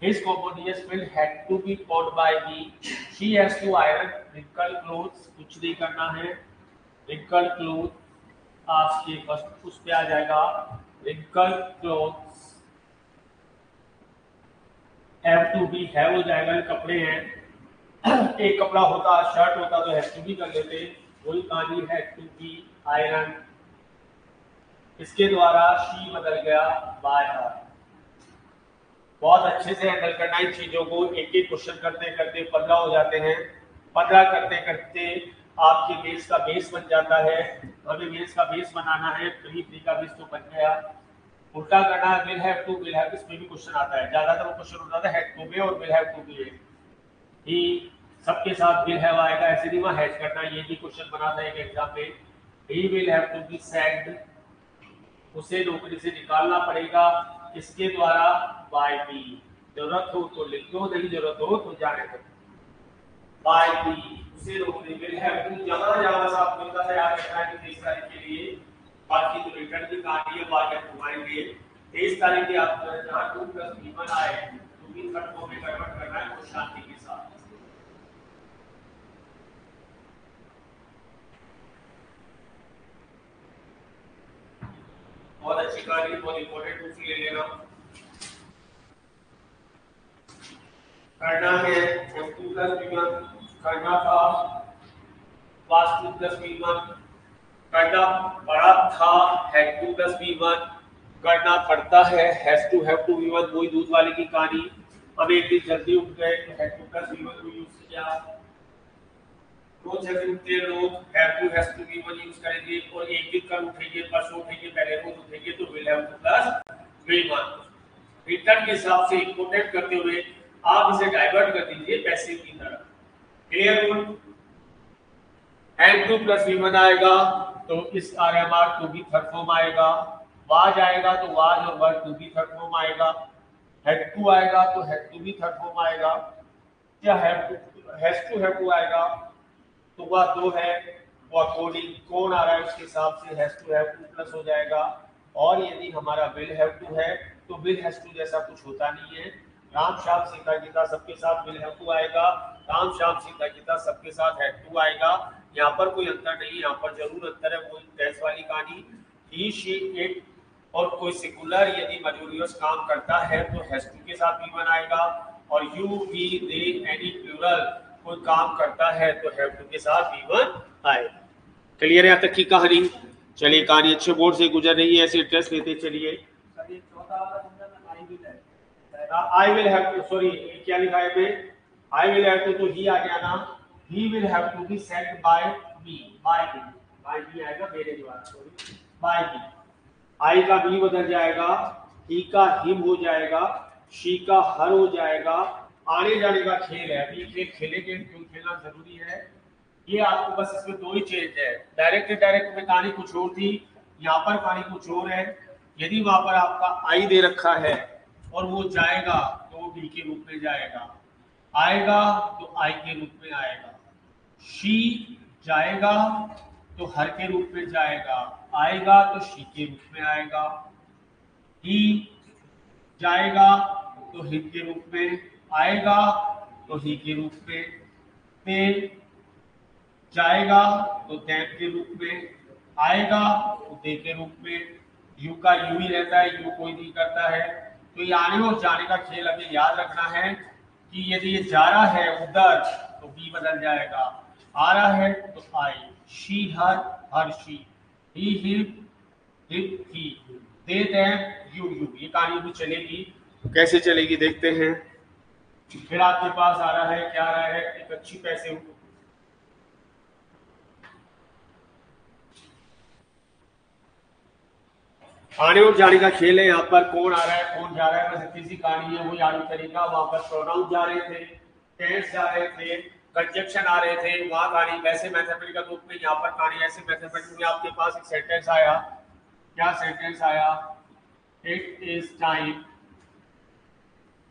His commodious bill had to be bought by me. She has to iron wrinkled clothes. कुछ नहीं करना है. Wrinkled clothes आपके फ़र्स्ट उस पे आ जाएगा. Clothes have to be है हो जाएगा कपड़े हैं। एक कपड़ा होता शर्ट होता तो हैव टू बी कर लेते। वही कहानी टू बी आयरन इसके द्वारा शी बदल गया बाय। बहुत अच्छे से हैंडल करना इन चीज़ों को। एक एक क्वेश्चन करते करते पंद्रह हो जाते हैं। पंद्रह करते करते आपके बेस का बेस बन जाता है। हमें बेस का बेस बनाना है प्री प्री का बेस तो बन गया। उल्टा करना है will have to will have इसमें भी क्वेश्चन आता है। ज़्यादातर वो क्वेश्चन होता है हैड टू बी और विल हैव टू बी ही सबके साथ विल हैव आएगा, ऐसे नहीं, वहाँ हैज़ करना, ये भी क्वेश्चन बना था एक एग्ज़ाम में। He will have to be send उसे नौकरी से निकालना पड़ेगा इसके द्वारा? बाय बी ज़रूरत हो तो लिख दो, नहीं ज़रूरत हो तो जाने दो। बाय बी उसे रोकने विल हैव टू जहाँ जहाँ से आप मिलता तैयार करना है तेईस तारीख के लिए। बाकी तो रिटर्न की कहानी है बाकी हम घुमाएँगे। तेईस तारीख के आप जहाँ टू प्लस बी वन आए। तो भी थर्ड में कन्वर्ट करना है वो शांति के साथ। बहुत अच्छी कहानी, बहुत इंपॉर्टेंट बुक ले लेना। करना है टू प्लस वी1 करना था पास टू प्लस वी1 करना पड़ा था हैड टू प्लस वी1 करना पड़ता है, has to have to V one वही दूध वाले की कहानी। अब एक दिन जल्दी उठ गए तो had to plus V one को यूज़ किया। रोज जल्दी उठते लोग, have to, has to V one use करेंगे, और एक दिन कल उठेंगे, परसों उठेंगे, पहले रोज उठेंगे तो will have to plus V one return के हिसाब से इंपोर्टेंट करते हुए आप इसे डाइवर्ट कर दीजिए पैसिव की तरफ़ clear rule and to plus V one आएगा तो इस are am are to be third form आएगा। वाज आएगा तो वाज और were to be third form आएगा। हेड टू आएगा तो had to be third form आएगा। क्या have to has to have to आएगा। तो वह दो है, वो अकॉर्डिंग कौन आ रहा है उसके हिसाब से has to have to plus हो जाएगा। और यदि हमारा विल हैव टू है तो विल हैज़ टू जैसा कुछ होता नहीं है। राम श्याम सीता गीता सबके साथ विल हैव टू आएगा। राम श्याम सीता गीता सबके साथ हैड टू आएगा। यहाँ पर कोई अंतर नहीं यहाँ पर ज़रूर अंतर है, वो टेस्ट वाली कहानी। ही, शी, इट, और कोई सिकुलर यदि मजूरियस काम करता है तो हैज़ टू के साथ वी वन आएगा और you we they any plural कोई काम करता है तो हैव के साथ वी वन आएगा क्लियर है यहाँ तक की कहानी? चलिए, कहानी अच्छे बोर्ड से गुजर रही है, ऐसे टेस्ट लेते चलिए। I will have to sorry क्या लिखा है पे? आई विल हैव टू तो ही आ गया ना he will have to be sent by me by me by me आएगा मेरे द्वारा सॉरी by me आई का मी बदल जाएगा ही का हिम हो जाएगा शी का हर हो जाएगा। आने जाने का खेल है, अभी खेल खेलेंगे क्यों खेलना ज़रूरी है। ये आपको बस इसमें दो ही चेंज है। डायरेक्ट डायरेक्ट में कहानी कुछ और थी, यहाँ पर कहानी कुछ और है। यदि वहाँ पर आपका आई दे रखा है और वो जाएगा तो वो बी के रूप में जाएगा। आएगा तो आई के रूप में आएगा। शी जाएगा तो हर के रूप में जाएगा। आएगा तो शी के रूप में आएगा। ही जाएगा तो हिम के रूप में आएगा तो ही के रूप में। ते जाएगा तो दैम के रूप में। आएगा तो दे के रूप में। यू का यू ही रहता है, यू कोई नहीं करता है। तो ये आने और जाने का खेल हमें याद रखना है कि यदि ये जा रहा है उधर तो बी बदल जाएगा। आ रहा है तो I she her her she he him him he they them you you ये कहानी भी चलेगी। कैसे चलेगी देखते हैं। फिर आपके पास आ रहा है क्या आ रहा है? एक अच्छी पैसे आने और जाने का खेल है, यहाँ पर कौन आ रहा है, कौन जा रहा है बस इतनी सी कहानी है वो याद करेगा वहाँ पर प्रोनाउन जा रहे थे टेंस जा रहे थे कंजक्शन आ रहे थे वहाँ कहानी वैसे मैथमेटिकल रूप में यहाँ पर कहानी ऐसे मैथमेटिक्स में आपके पास एक सेंटेंस आया, क्या सेंटेंस आया? It is time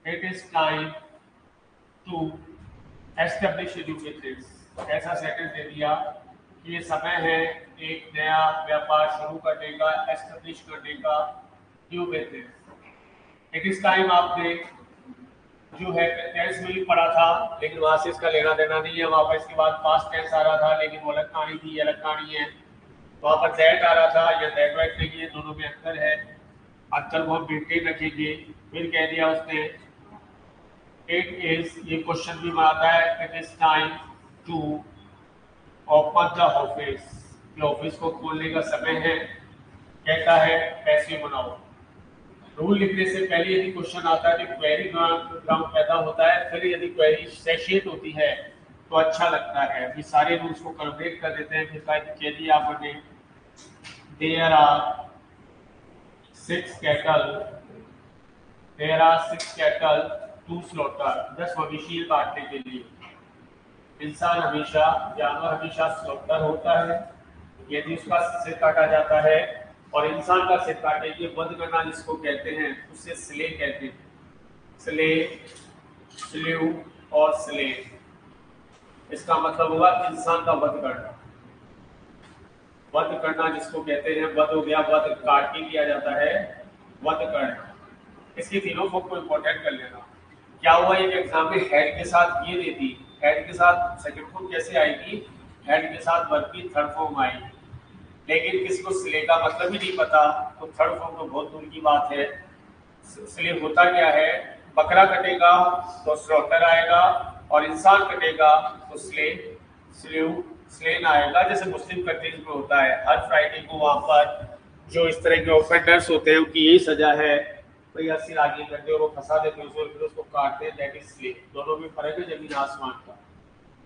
it is time to establish educated ऐसा सेंटेंस दे दिया ये समय है, एक नया व्यापार शुरू करने का एस्टेब्लिश करने का new business it is time आपने जो है टेंस में भी पढ़ा था, लेकिन वहाँ से इसका लेना देना नहीं है, वहाँ पर इसके बाद पास्ट टेंस आ रहा था, लेकिन वो अलग कहानी थी अलग कहानी है। वहाँ पर दैट आ रहा था, या दैट वाइट नहीं है दोनों में अंतर है। अंतर हम मेंटेन रखेंगे। फिर कह दिया उसने इट इज़ ये क्वेश्चन भी बनाता है it is time to open the office office को खोलने का समय है, कहता है, पैसे बनाओ। रूल लिखने से पहले यदि क्वेश्चन आता है क्वेरी ग्राउंड पैदा होता है, फिर यदि क्वेरी सेशिएट होती है तो अच्छा लगता है। अभी सारे रूल्स को कंप्लीट कर देते हैं, फिर कह दिया आपने there are six cattle there are six cattle to slaughter दस मवेशी काटने के लिए। इंसान हमेशा, जानवर हमेशा स्लॉटर होता है। यदि उसका सिर काटा जाता है और इंसान का सिर काटे ये वध करना जिसको कहते हैं, उसे स्ले कहते हैं। स्ले स्ल्यू और स्ले इसका मतलब हुआ इंसान का वध करना। वध करना जिसको कहते हैं, वध हो गया, वध काट के किया जाता है, वध करना। इसकी तीनों बुक को इंपॉर्टेंट कर लेना। क्या हुआ एक एग्ज़ाम में हेड के साथ ये देती हेड के साथ सेकंड फॉर्म कैसे आएगी? हेड के साथ वर्ब की थर्ड फॉर्म आएगी। लेकिन किसी को सिले का मतलब ही नहीं पता तो थर्ड फॉर्म तो बहुत दूर की बात है। स्ले होता क्या है? बकरा कटेगा तो स्लोटर आएगा, और इंसान कटेगा तो स्ले स्ल्यू स्लेन आएगा। जैसे मुस्लिम कंट्रीज़ में होता है, हर फ्राइडे को वहाँ पर जो इस तरह के ऑफेंडर्स होते हैं, उनकी यही सजा है। भाई अस्सी आगे करते और वो फंसा देते हैं फिर उसको काटते हैं दैट इज़ स्ले दोनों में फ़र्क है ज़मीन आसमान का।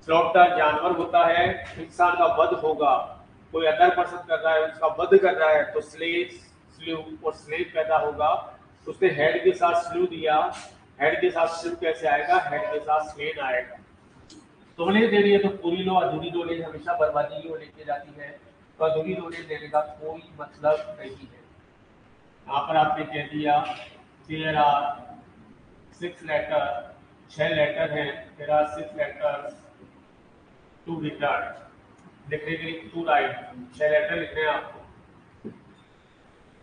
स्लॉटर जानवर होता है, इंसान का वध होगा। कोई अदर पर्सन कर रहा है, उसका वध कर रहा है तो स्लेव स्ल्यू और स्लेव पैदा होगा। उसने हेड के साथ स्ल्यू दिया। हेड के साथ स्ल्यू कैसे आएगा? हेड के साथ स्लेन आएगा। तो उन्हें देनी है तो पूरी लो, अधूरी नॉलेज हमेशा बर्बादी की ओर लेके जाती है। तो अधूरी नॉलेज देने का कोई मतलब नहीं है। यहाँ पर आपने कह दिया देर आर सिक्स लेटर छह लेटर हैं there are six letter to return लिखने के लिए टू राइट छह लेटर लिखने हैं आपको।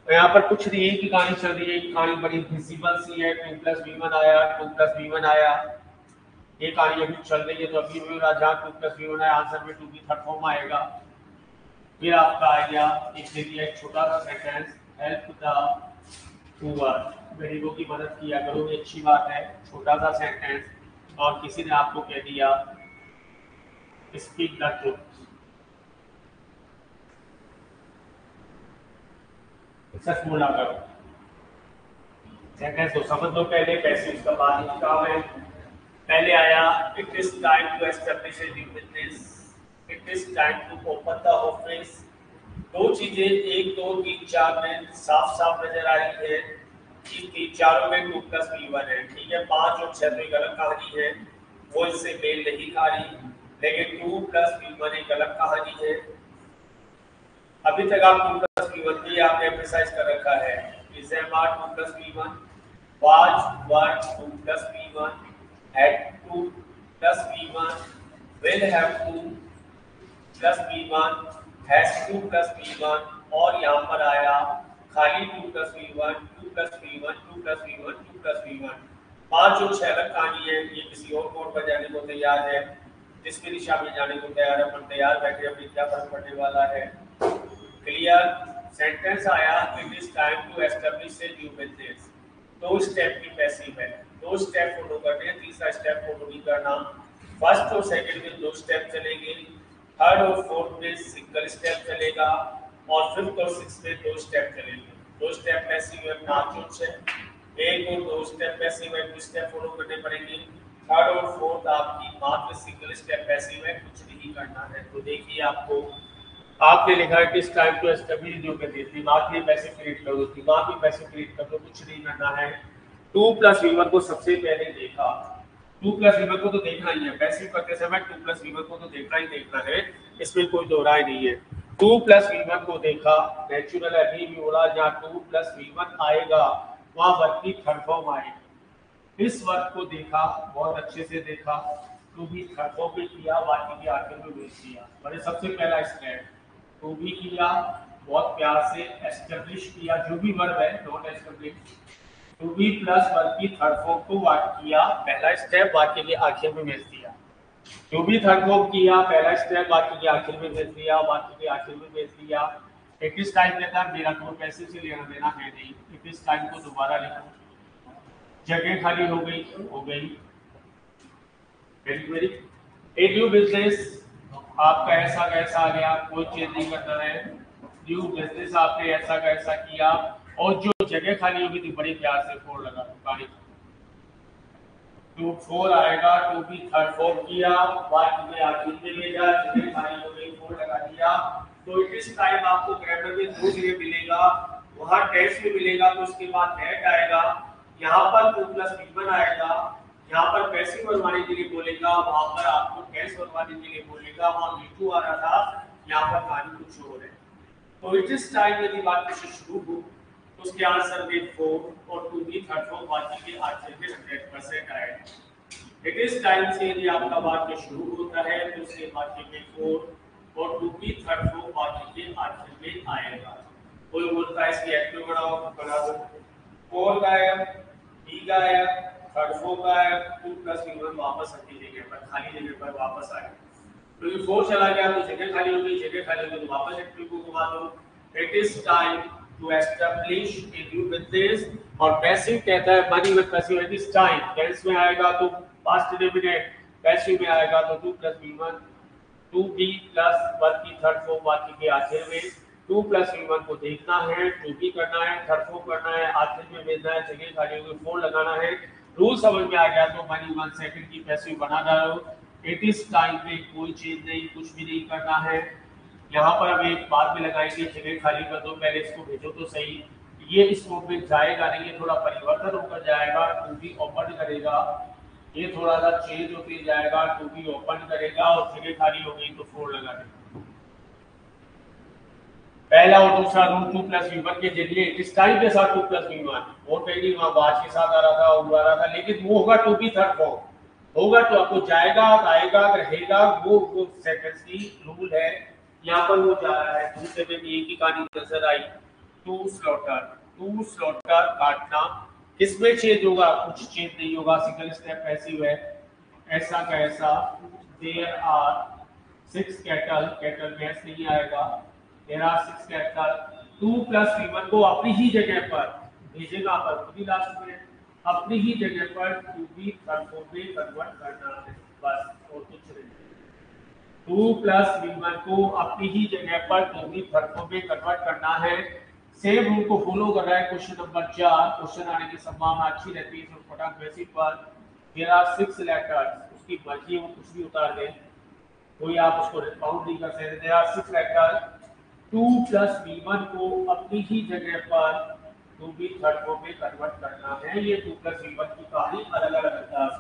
तो यहाँ पर कुछ नहीं कि कहानी चल रही है कहानी बड़ी विजिबल सी है टू प्लस वी वन आया टू प्लस वी वन आया। ये कहानी अभी चल रही है तो अभी भी जहाँ टू प्लस वी वन आया आंसर में टू की थर्ड फॉर्म आएगा। फिर आपका आइडिया एक छोटा सा सेंटेंस हेल्प द पुअर गरीबों की मदद किया करो ये अच्छी बात है, छोटा सा सेंटेंस और किसी ने आपको कह दिया स्पीक द ट्रूथ सच बोला करो। सेंटेंस को समझ लो पहले कैसे उसका बाद काम है। पहले आया it is time to establish a new business it is time to open the office दो चीज़ें, एक दो तीन चार में साफ़ साफ़ नज़र आ रही है कि चारों में टू प्लस वी वन है, ठीक है? पाँच और छह में गलत कहानी है, वो इससे मेल नहीं खा रही, लेकिन टू प्लस वी वन एक अलग कहानी है। अभी तक आप टू प्लस वी वन भी आपने एम्फेसाइज कर रखा है to plus V one was one to plus V one had to plus V one will have to plus V one has to plus V one और यहाँ पर आया, खाली to plus V one to plus V one to plus V one to plus V one पाँच और छह अलग कहानी है, ये किसी और कोड पर जाने को तैयार है। जिस भी दिशा में जाने को तैयार है, अपन तैयार बैठे अभी क्या फ़र्क पड़ने वाला है। क्लियर सेंटेंस आया it is time to establish a new business दो स्टेप की पैसिव है। दो स्टेप फॉलो करने हैं, तीसरा स्टेप फॉलो नहीं करना। फ़र्स्ट और सेकंड में दो स्टेप चलेंगे। थर्ड और फोर्थ में सिंगल स्टेप चलेगा और फिफ्थ और सिक्स में दो स्टेप चलेंगे। दो स्टेप पैसिव है पाँच और छह एक और दो स्टेप पैसिव है कुछ स्टेप फॉलो करने पड़ेंगे। थर्ड और फोर्थ आपकी मात्र सिंगल स्टेप पैसिव है, कुछ नहीं करना है। तो देखिए आपको, आपने लिखा है किस टाइम टू एस्टेब्लिश जो कर दी दिमाग में पैसे क्रिएट कर दो दिमाग में पैसे क्रिएट कर दो कुछ नहीं करना है। टू प्लस वीवन को सबसे पहले देखा। टू प्लस वीवन को तो देखना ही है। पैसिव करते समय टू प्लस वीवन को तो देखना ही देखना है। इसमें कोई दो राय नहीं है। टू प्लस वी को देखा नेचुरल अभी भी बोला जहाँ टू प्लस वी आएगा, वहाँ वर्ग की थर्ड फॉर्म आएगी इस वर्ग को देखा, बहुत अच्छे से देखा, टू भी थर्ड फॉर्म में किया, बाकी के आखिर में भेज दिया। मैंने सबसे पहला स्टेप टू भी किया, बहुत प्यार से एस्टेब्लिश किया, जो भी वर्ग है not establish to be plus वर्ग की थर्ड फॉर्म को किया, पहला स्टेप बाकी के आखिर में भेज दिया। जो भी थर्ड फॉर्म किया, पहला स्टेप बाकी के आखिर में भेज दिया बाकी के आखिर में भेज दिया। एक इस टाइम के अंदर मेरा तो पैसे से लेना देना है नहीं। एक इस टाइम को दोबारा लिखो। जगह खाली हो गई हो गई। Very very a new business आपका ऐसा कैसा आ गया, कोई चेंज नहीं करता है। न्यू बिज़नेस आपने ऐसा कैसा किया। और जो जगह खाली होगी थी बड़ी प्यार से फोर लगा फोर आएगा भी थर्ड फोर किया बाकी में भेजा जितने सारी हो गई फोर लगा दिया। तो इस टाइम आपको ग्रामर में दो जगह मिलेगा, वहाँ में मिलेगा तो उसके बाद नेट आएगा। यहाँ पर टू प्लस आएगा, यहाँ पर पैसिव बनवाने के लिए बोलेगा, वहाँ पर आपको कैश बनवाने के लिए बोलेगा, वहाँ आ रहा था, यहाँ पर कहानी कुछ और है। तो इस टाइम यदि बात शुरू हो। उसके आंसर में फोर और टू की थर्ड फोर बाकी के आंसर में हंड्रेड परसेंट आएगा इट इस टाइम से यदि आपका वाक्य शुरू होता है तो उसके वाक्य में फोर और टू की थर्ड फोर बाकी के आंसर में आएगा। कोई बोलता है इसकी एक्टिव बढ़ाओ, बढ़ा दो। फोर गायब बी गायब थर्ड फोर गायब टू प्लस वन वापस अपनी जगह पर, खाली जगह पर वापस आए। ये फोर चला गया तो जगह खाली हो गई जगह खाली हो गई तो वापस एक्टिव को घुमा दो। It is time to establish a new business और पैसिव कहता है money with passive at this time tense में आएगा तो पास्ट इंडेफिनिट पैसिव में आएगा तो 2 प्लस v1 2b प्लस 1 की थर्ड फॉर्म बाकी के आखिर में 2 प्लस v1 को देखना है 2b करना है थर्ड फॉर्म करना है, आखिर में भेजना है जगह खाली होगी 4 लगाना है। रूल समझ में आ गया तो मनी 1 सेकंड की पैसिव बना डालो। इट इज़ टाइम में कोई चीज़ नहीं, कुछ भी नहीं करना है। यहाँ पर अब एक बात भी लगाएँगे जगह खाली कर दो पहले इसको भेजो तो सही। ये इस स्कोप में जाएगा नहीं, ये थोड़ा परिवर्तन होकर जाएगा टू बी ओपन करेगा। ये थोड़ा सा चेंज होते जाएगा टू बी ओपन करेगा और जगह खाली हो गई तो फोर लगा देगा। पहला और दूसरा rule to plus V one के ज़रिए, इस टाइम के साथ टू प्लस वी वन वो कहीं वहाँ बाज के साथ आ रहा था और आ रहा था, लेकिन वो होगा टू बी थर्ड फॉर्म होगा तो आपको जाएगा, आएगा, रहेगा, वो वो सेकंड्स की रूल है। यहाँ पर वो जा रहा है दूसरे में भी एक ही कहानी नज़र आई, टू स्लॉटर टू स्लॉटर काटना। किसमें चेंज होगा? कुछ चेंज नहीं होगा सिंगल स्टेप ऐसी है। ऐसा का ऐसा there are six cattle cattle match नहीं आएगा। There are six cattle to plus one को अपनी ही जगह पर भेजेगा, पर खुद लास्ट में अपनी ही जगह पर टू बी कन्फर्म में कन्वर्ट करना है, बस। टू प्लस वी वन को अपनी ही जगह पर दोनों फर्कों में कन्वर्ट करना है। सेम रूल को फॉलो कर रहा है क्वेश्चन नंबर चार। क्वेश्चन आने की संभावना अच्छी रहती है फटाक बेसिक पर। आर सिक्स लेटर्स उसकी मर्ज़ी वो कुछ भी उतार दे। कोई आप उसको काउंट नहीं कर सकते। There are six letters to plus V one को अपनी ही जगह पर टू बी में कन्वर्ट करना है, ये टू प्लस वी वन की कहानी अलग अलग अंदाज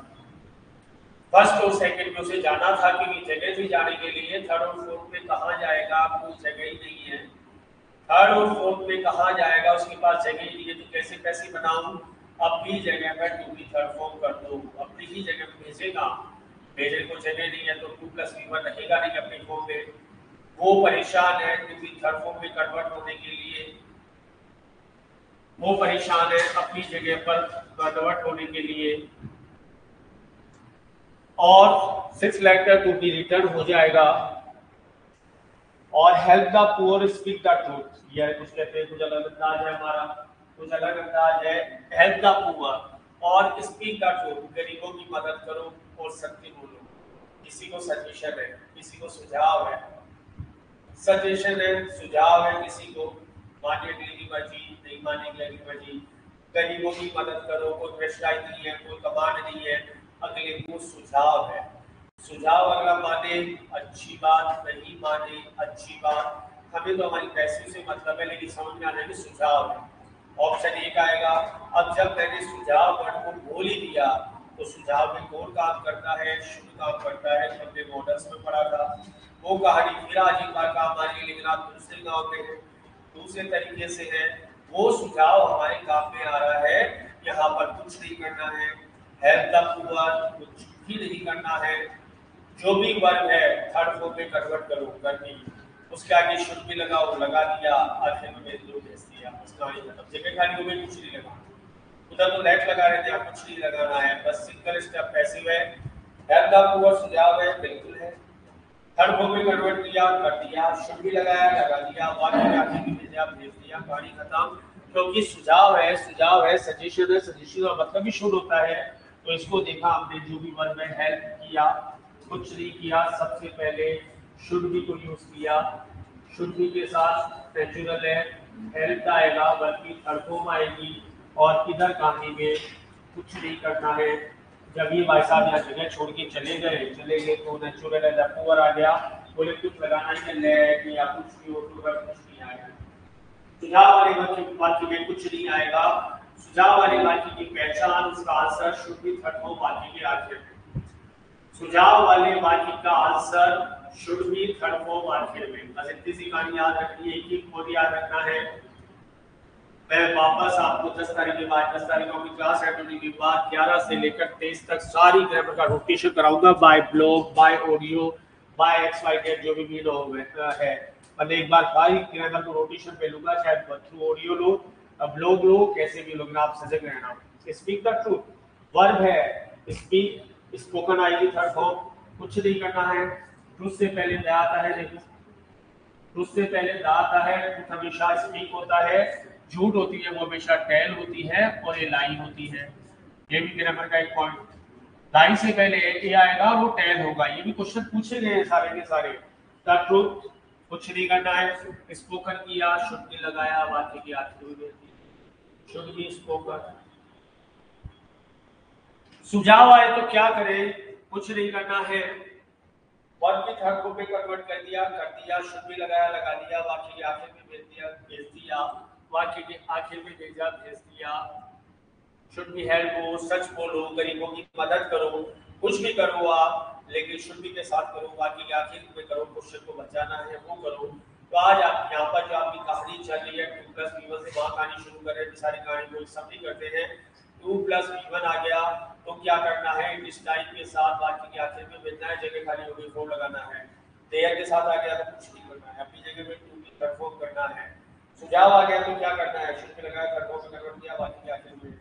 फ़र्स्ट और सेकंड में उसे जाना था कि जगह भी जाने के लिए। थर्ड और फोर्थ में कहा जाएगा कोई जगह ही नहीं है। थर्ड और फोर्थ में कहा जाएगा, उसके पास जगह ही नहीं है तो कैसे कैसे बनाऊँ? अपनी जगह पर टू बी थर्ड फॉर्म कर दो। अपनी ही जगह पे भेजेगा। भेजे को जगह नहीं है तो टू प्लस वी वन रहेगा नहीं अपनी फॉर्म में वो परेशान है टू बी थर्ड फॉर्म में कन्वर्ट होने के लिए। वो परेशान है, अपनी जगह पर कन्वर्ट होने के लिए। और six letter to be return हो जाएगा। और help the poor speak the truth यह कुछ कहते हैं, कुछ अलग अंदाज है हमारा। कुछ अलग अंदाज है। हेल्प द पुअर और स्पीक द ट्रूथ गरीबों की मदद करो और सत्य बोलो। किसी को सजेशन है, किसी को सुझाव है। सजेशन है, सुझाव है किसी को। के लिए मर्ज़ी नहीं के लिए मर्ज़ी गरीबों की मदद करो, कोई भ्रष्टाचार नहीं है, कोई कमांड नहीं है। अगले को सुझाव है। सुझाव अगला माने, अच्छी बात, नहीं माने, अच्छी बात, हमें तो हमारी पैसे से मतलब है, लेकिन समझ में आना है सुझाव है। ऑप्शन एक आएगा, अब जब मैंने सुझाव वर्ड को बोल ही दिया तो सुझाव में कौन काम करता है? शुभ काम करता है हमने मॉडल्स में पढ़ा था। वो कहानी फिर आज एक बार काम आ रही है, लेकिन आप दूसरे गाँव में हैं, दूसरे तरीके से है। वो सुझाव हमारे काम में आ रहा है, यहाँ पर कुछ नहीं करना है। हेल्प द पुअर कुछ भी नहीं करना है। जो भी वर्ग है थर्ड फॉर्म में कन्वर्ट करो कर दी उसके आगे शुरू भी लगाओ, लगा दिया आखिर में दो भेज दिया, उसका खत्म जगह खाली हो गई कुछ नहीं लगा। उधर तो लेफ़्ट लगा रहे थे आप कुछ नहीं लगाना है। बस सिंगल स्टेप पैसिव है। हेल्प द पुअर सुझाव है, बिल्कुल है। थर्ड फॉर्म में कन्वर्ट किया, कर दिया शुरू भी लगाया, लगा दिया, वाक्य आखिर में भेजा भेज दिया कहानी खत्म। क्योंकि सुझाव है सुझाव है सजेशन है सजेशन का मतलब ही शुरू होता है। तो इसको देखा हमने जो भी वर्ग में हेल्प किया, कुछ नहीं किया, सबसे पहले शुड भी को यूज़ किया। शुड भी के साथ नेचुरल है हेल्प आएगा, बल्कि थर्ड आएगी और इधर कहानी में कुछ नहीं करना है। जब ये भाई साहब यहाँ जगह छोड़ के चले गए चले गए तो नेचुरल है ओवर आ गया, बोले कुछ लगाना ही लेट या कुछ भी हो तो कुछ नहीं आएगा सुझाव वाले वाक्य में कुछ नहीं आएगा। सुझाव वाले वाक्य की पहचान उसका answer should be third form वाक्य के आखिर में सुझाव वाले वाक्य का answer should be third form वाक्य में बस इतनी सी कहानी याद रखनी है, एक कोड याद रखना है। मैं वापस आपको 10 तारीख के बाद 10 तारीख की क्लास है के बाद 11 से लेकर 23 तक सारी ग्रामर का रोटेशन कराऊँगा। By blog by audio by X Y Z जो भी वीडियो है मतलब एक बार सारी ग्रामर को रोटेशन पे लूँगा शायद थ्रू ऑडियो लो अब लोग लोग कैसे भी, लोग आप सजग रहना स्पीक द ट्रूथ वर्ब है स्पीक स्पोकन आएगी थर्ड फॉर्म कुछ नहीं करना है। ट्रूथ से पहले द आता है, देखो। ट्रूथ से पहले द आता है ट्रूथ हमेशा स्पीक होता है। झूठ होती है, वो हमेशा टेल होती है और ये लाई होती है। ये भी ग्रामर का एक पॉइंट लाई से पहले ए आएगा वो टेल होगा। ये भी क्वेश्चन पूछे गए हैं सारे के सारे। द ट्रूथ कुछ नहीं करना है। स्पोकन किया भी लगाया वाक्य की आखिर हुई शुड बी स्पोकन सुझाव आए तो क्या करें? कुछ नहीं करना है। वन की थर्ड को पे कन्वर्ट कर दिया कर दिया शुड भी लगाया, लगा दिया वाक्य के आखिर में भेज दिया भेज दिया वाक्य के आखिर में भेजा, भेज दिया। शुड बी हेल्प हो सच बोलो, गरीबों की मदद करो, कुछ भी करो आप, लेकिन शुड भी के साथ करो वाक्य के आखिर में करो क्वेश्चन को बचाना है, वो करो। तो आज आप यहाँ पर जो आपकी कहानी चल रही है टू प्लस वी वन से वहाँ कहानी शुरू कर रहे हैं सारी कहानी को सब नहीं करते हैं। टू प्लस वी वन आ गया तो क्या करना है? इस टाइप के साथ वाक्य के आखिर में मिलना है, जगह खाली होगी फोर लगाना है। देयर के साथ आ गया तो कुछ नहीं करना है। अपनी जगह में टू की कंफर्म करना है। सुझाव आ गया तो क्या करना है? शुरू लगाया कंफर्म में कन्वर्ट किया वाक्य के आखिर में।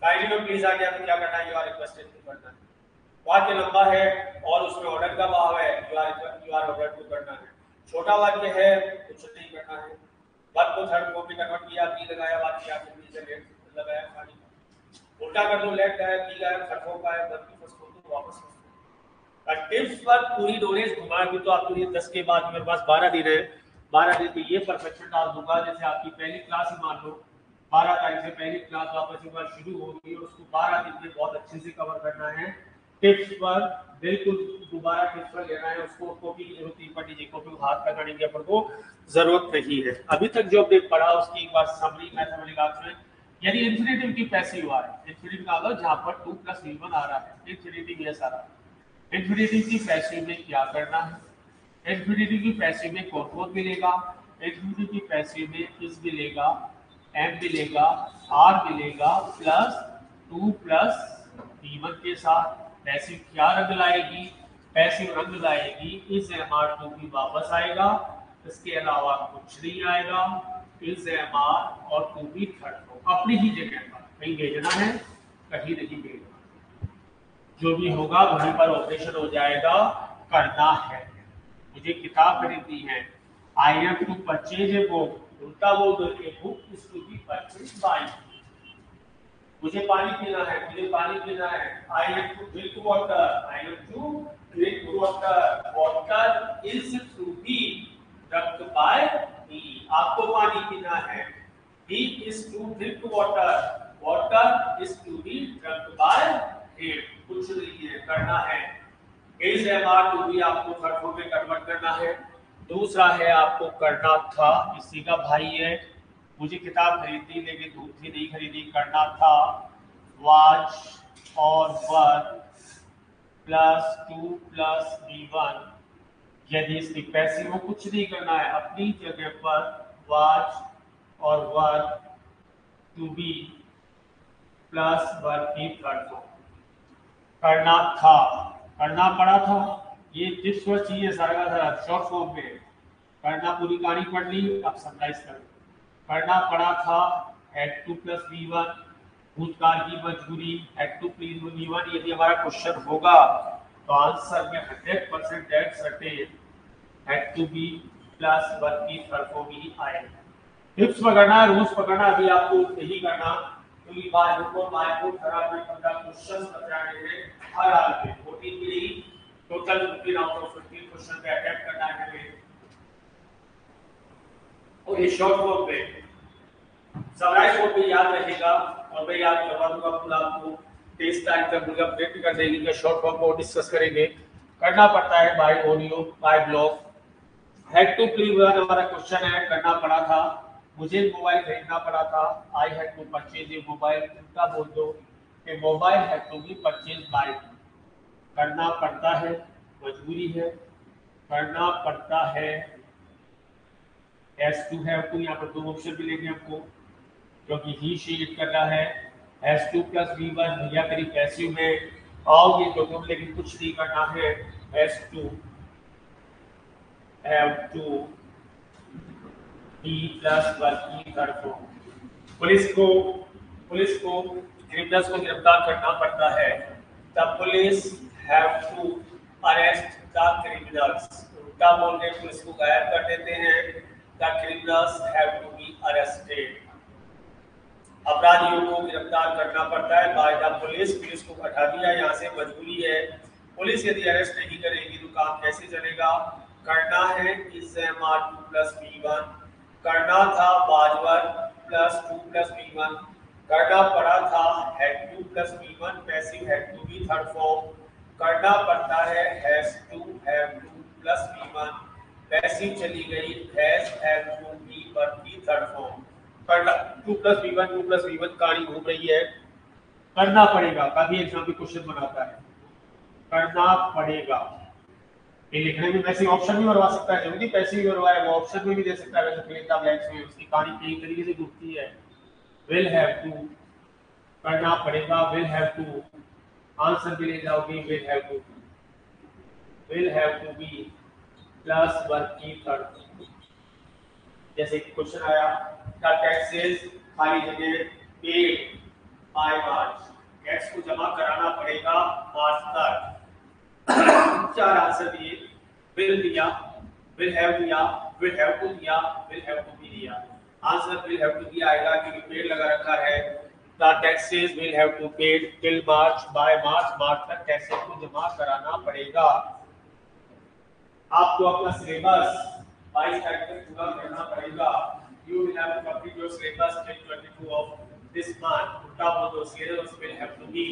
काइंडली में प्लीज़ आ गया तो क्या करना है? यू आर रिक्वेस्टेड टू करना है। वाक्य लंबा है, और उसमें ऑर्डर का भाव है you are you are order to करना है। छोटा वाक्य है, कुछ नहीं करना है। वर्ब को थर्ड फॉर्म में कन्वर्ट किया बी लगाया वाक्य आखिर में से लेट लगाया, खाली। उल्टा कर दो, लेट गया बी गया थर्ड फॉर्म का है वर्ब की फ़र्स्ट फॉर्म तो वापस टिप्स पर पूरी नॉलेज घुमा भी तो आपको ये 10 के बाद मेरे पास 12 दिन है। 12 दिन में ये परफेक्शन डाल दूँगा, जैसे आपकी पहली क्लास ही मान लो। बारह तारीख से पहली क्लास वापस एक बार शुरू होगी, और उसको बारह दिन में बहुत अच्छे से कवर करना है। टिप्स पर बिल्कुल दोबारा टिप्स पर लेना है, उसको कॉपी की ज़रूरत नहीं पड़ी कॉपी हाथ का करने की अपन को ज़रूरत नहीं है। अभी तक जो अपने पढ़ा, उसकी एक बार समरी, मैं मैथमेटिक्स में यानी इंफिनिटिव की पैसिव आ रहा है। इंफिनिटिव का मतलब जहाँ पर 2 प्लस v1 आ रहा है। इंफिनिटिव ये सारा इंफिनिटिव की पैसिव में क्या करना है? इंफिनिटिव की पैसिव में कौन मिलेगा? इंफिनिटिव की पैसिव में इस मिलेगा? m मिलेगा, r मिलेगा प्लस 2 प्लस v1 के साथ। पैसिव क्या रंग लाएगी पैसिव रंग लाएगी, इस एम आर टू भी वापस आएगा, इसके अलावा कुछ नहीं आएगा, इस एम आर और टू भी थर्ड को अपनी ही जगह पर, कहीं भेजना है, कहीं नहीं भेजना। जो भी होगा वहीं पर ऑपरेशन हो जाएगा, करना है। मुझे किताब खरीदनी है I am to purchase a book उल्टा बोल दो book to be purchase by मुझे पानी पीना है, मुझे पानी पीना है। I am to drink water I am to drink water water is to be drunk by me आपको पानी पीना है। He is to drink water. Water is to be drunk by him कुछ नहीं है, करना है। Is mr to be आपको थर्ड में कन्वर्ट करना है। दूसरा है आपको करना था। इसी का भाई है। मुझे किताब खरीदनी लेकिन दूसरी नहीं खरीदी करना था। वाच और were plus to plus be one यदि इसकी पैसे वो कुछ नहीं करना है, अपनी जगह पर वाच और were to be plus verb की कर दो। करना था। करना पड़ा था। ये टिप्स वर्ड चाहिए, सारा का सारा शॉर्ट फॉर्म में। करना पूरी कहानी पढ़ ली, अब समराइज कर। करना पड़ा था। Had to plus V one भूतकाल की मजबूरी। Had to plus V one यदि हमारा क्वेश्चन होगा तो आंसर में hundred percent that certain had to be plus one की फॉर्म ही आएगा टिप्स पकड़ना रूल्स पकड़ना, अभी आपको यही करना। क्योंकि बाय बुक बाय बुक खराब में पंद्रह क्वेश्चन बचाने हैं, हर हाल में। 14 की नहीं टोटल 15 आउट ऑफ़ 15 क्वेश्चन पे अटेम्प्ट करना है। और ये शॉर्ट फॉर्म पे समराइज फॉर्म पे याद रहेगा, और मैं याद करवा दूँगा पूरा आपको टेस्ट टाइम तक पूरा अपडेट कर देंगे कि शॉर्ट फॉर्म को डिस्कस करेंगे। करना पड़ता है by audio by blog had to plus हमारा क्वेश्चन है, करना पड़ा था। मुझे मोबाइल खरीदना पड़ा था। I had to purchase a mobile उनका बोल दो कि mobile had to be purchase by करना पड़ता है, मजबूरी है। करना पड़ता है एस टू हैव टू यहाँ पर दो ऑप्शन मिलेंगे हमको, क्योंकि ही शीट करना है। Has to plus V one भैया करी पैसिव में आओगे तो तुम लेकिन कुछ नहीं करना है। Has to have to D plus working को पुलिस को पुलिस को क्रिमिनल्स को गिरफ़्तार करना पड़ता है। The police have to arrest the criminals उल्टा बोल के पुलिस को गायब कर देते हैं। The criminals have to be arrested अपराधियों को गिरफ़्तार करना पड़ता है। बाय द पुलिस पुलिस को हटा दिया यहाँ से मजबूरी है। पुलिस यदि अरेस्ट नहीं करेगी तो काम कैसे चलेगा? करना है is am to plus be one करना था was were plus to plus be one करना पड़ा था had to plus be one passive had to be third form करना पड़ता है has to have to plus be one passive चली गई has have to be one की third form करना to plus be one to plus be one कहानी घूम रही है। करना पड़ेगा कभी एग्ज़ाम में क्वेश्चन बनाता है। करना पड़ेगा। ये लिखने में वैसे ऑप्शन भी भरवा सकता है ज़रूरी पैसे भी भरवाए वो ऑप्शन में भी दे सकता है। वैसे फिल द ब्लैंक्स में उसकी कहानी कई तरीके से घूमती है। विल हैव टू करना पड़ेगा विल हैव टू आंसर भी ले जाओगे will have to will have to be plus verb की थर्ड जैसे क्वेश्चन आया द टैक्सेस खाली जगह पेड बाय मार्च टैक्स को जमा कराना पड़ेगा मार्च तक। चार आंसर दिए। विल दिया विल हैव दिया विल हैव टू दिया विल हैव टू भी दिया। आंसर विल हैव टू दिया आएगा क्योंकि पेड लगा रखा है। The taxes will have to paid till March by March March तक टैक्सेस को जमा कराना पड़ेगा। आपको अपना सिलेबस बाई फैक्टर पूरा करना पड़ेगा। You will have to complete your syllabus till 22 of this month top of the syllabus will have to be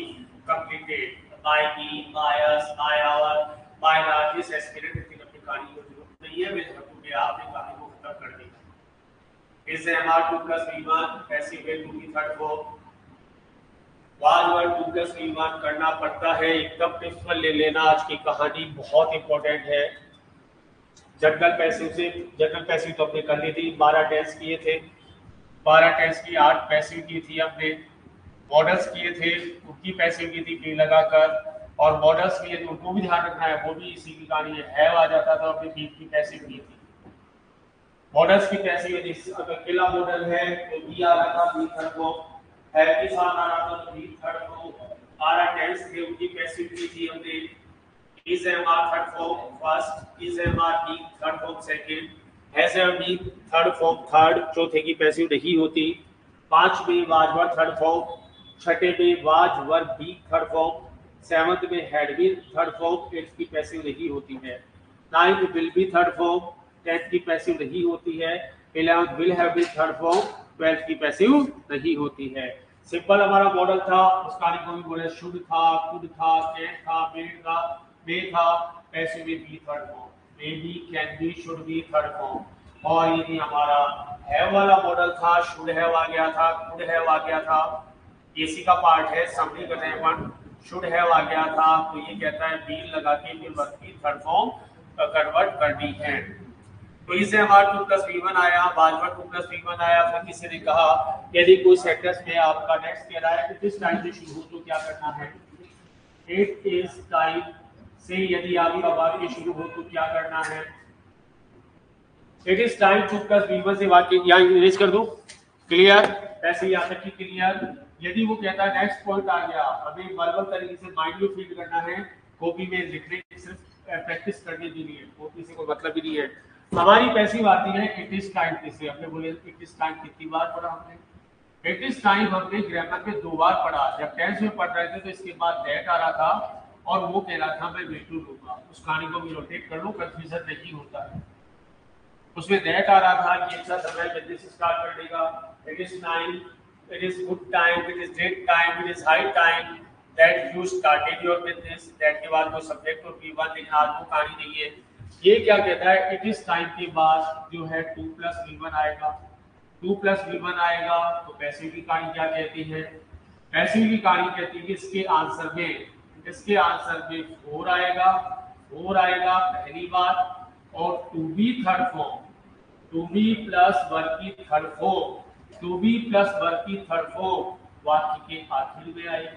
completed by me by us by our by the this aspirant इन अपनी कहानी को जो तो ये will have to आपने कहानी को खत्म कर दी। Is am are to plus be one ऐसी वे टू की थर्ड को बार बार टू प्लस बी वन करना पड़ता है। एकदम प्रिंसिपल ले लेना। आज की कहानी बहुत इंपॉर्टेंट है। जनरल पैसिव से जनरल पैसिव तो हमने कर ली थी, बारह टेस्ट किए थे। बारह टेस्ट की आठ पैसिव की थी हमने। मॉडल्स किए थे, उनकी पैसिव की थी पी लगाकर। और मॉडल्स किए थे उनको भी ध्यान रखना है, वो भी इसी की कहानी है। आ जाता था अपनी पी की पैसिव की थी। मॉडल्स की पैसिव अगर किला मॉडल है तो बी आ रहा था बी थर्ड को हैव के आ रहा था तो बी थर्ड को बारह टेस्ट थे, उनकी पैसिव की थी हमने। Is MR third form first, is MR being third form second, has MR being third form third, चौथे की पैसिव नहीं होती। पाँच में वाजवर थर्ड फॉर्म छठे में was were be third form seventh में had be third form eighth की पैसिव नहीं होती है। Ninth will be third form tenth की पैसिव नहीं होती है। Eleventh will have be third form twelfth की पैसिव नहीं होती है। सिंपल हमारा मॉडल था। उसका भी बोले शुड था कुड था कैन था मेड था। मे था पैसिव में be third form may be can be should be third form और यदि हमारा हैव वाला मॉडल था शुड हैव आ गया था कुड हैव आ गया था. एसी का पार्ट है समरी करते हैं वन शुड हैव आ गया था तो ये कहता है बी लगा के फिर वर्ब की थर्ड फॉर्म कन्वर्ट करनी है. तो इसे हमारा टू प्लस वी वन आया, बाद में टू प्लस वी वन आया, फिर किसी ने कहा, यदि कोई सेक्टर्स में आपका नेक्स्ट कह रहा है कि किस टाइम से शुरू हो तो क्या करना है? इट इज़ टाइम से यदि आपका वाक्य शुरू हो तो क्या करना है? It is time to plus V one से वाक्य यहाँ इरेज कर दूँ? क्लियर ऐसे यहाँ तक की क्लियर यदि वो कहता है नेक्स्ट पॉइंट आ गया, हमें वर्बल तरीके से माइंड में फ़ीड करना है कॉपी में लिखने की सिर्फ़ प्रैक्टिस करने के लिए कॉपी से कोई मतलब ही नहीं है। हमारी पैसिव आती है इट इज़ टाइम से। हमने बोले इट इज़ टाइम कितनी बार पढ़ा हमने? इट इज़ टाइम हमने ग्रामर में दो बार पढ़ा। जब टेंस में पढ़ रहे थे तो इसके बाद दैट आ रहा था। और वो कह रहा था, मैं वेटू लूँगा उस कहानी को भी रोटेट कर लो कंफ्यूजन नहीं होता है। उसमें दैट आ रहा था कि अच्छा समय बिज़नेस स्टार्ट कर देगा। It is time it is good time it is great time it is high time that you started your business that के बाद वो सब्जेक्ट और वी1 लेकिन आज वो कहानी नहीं है। ये क्या कहता है? इट इज़ टाइम के बाद जो है टू प्लस वी वन आएगा। टू प्लस वी वन आएगा तो पैसिव की कहानी क्या कहती है? पैसिव की कहानी कहती है कि इसके आंसर में इसके आंसर में फोर आएगा फोर आएगा पहली बात, और to be third form to be plus verb की third form to be plus verb की थर्ड फॉर्म वाक्य के आखिर में आएगी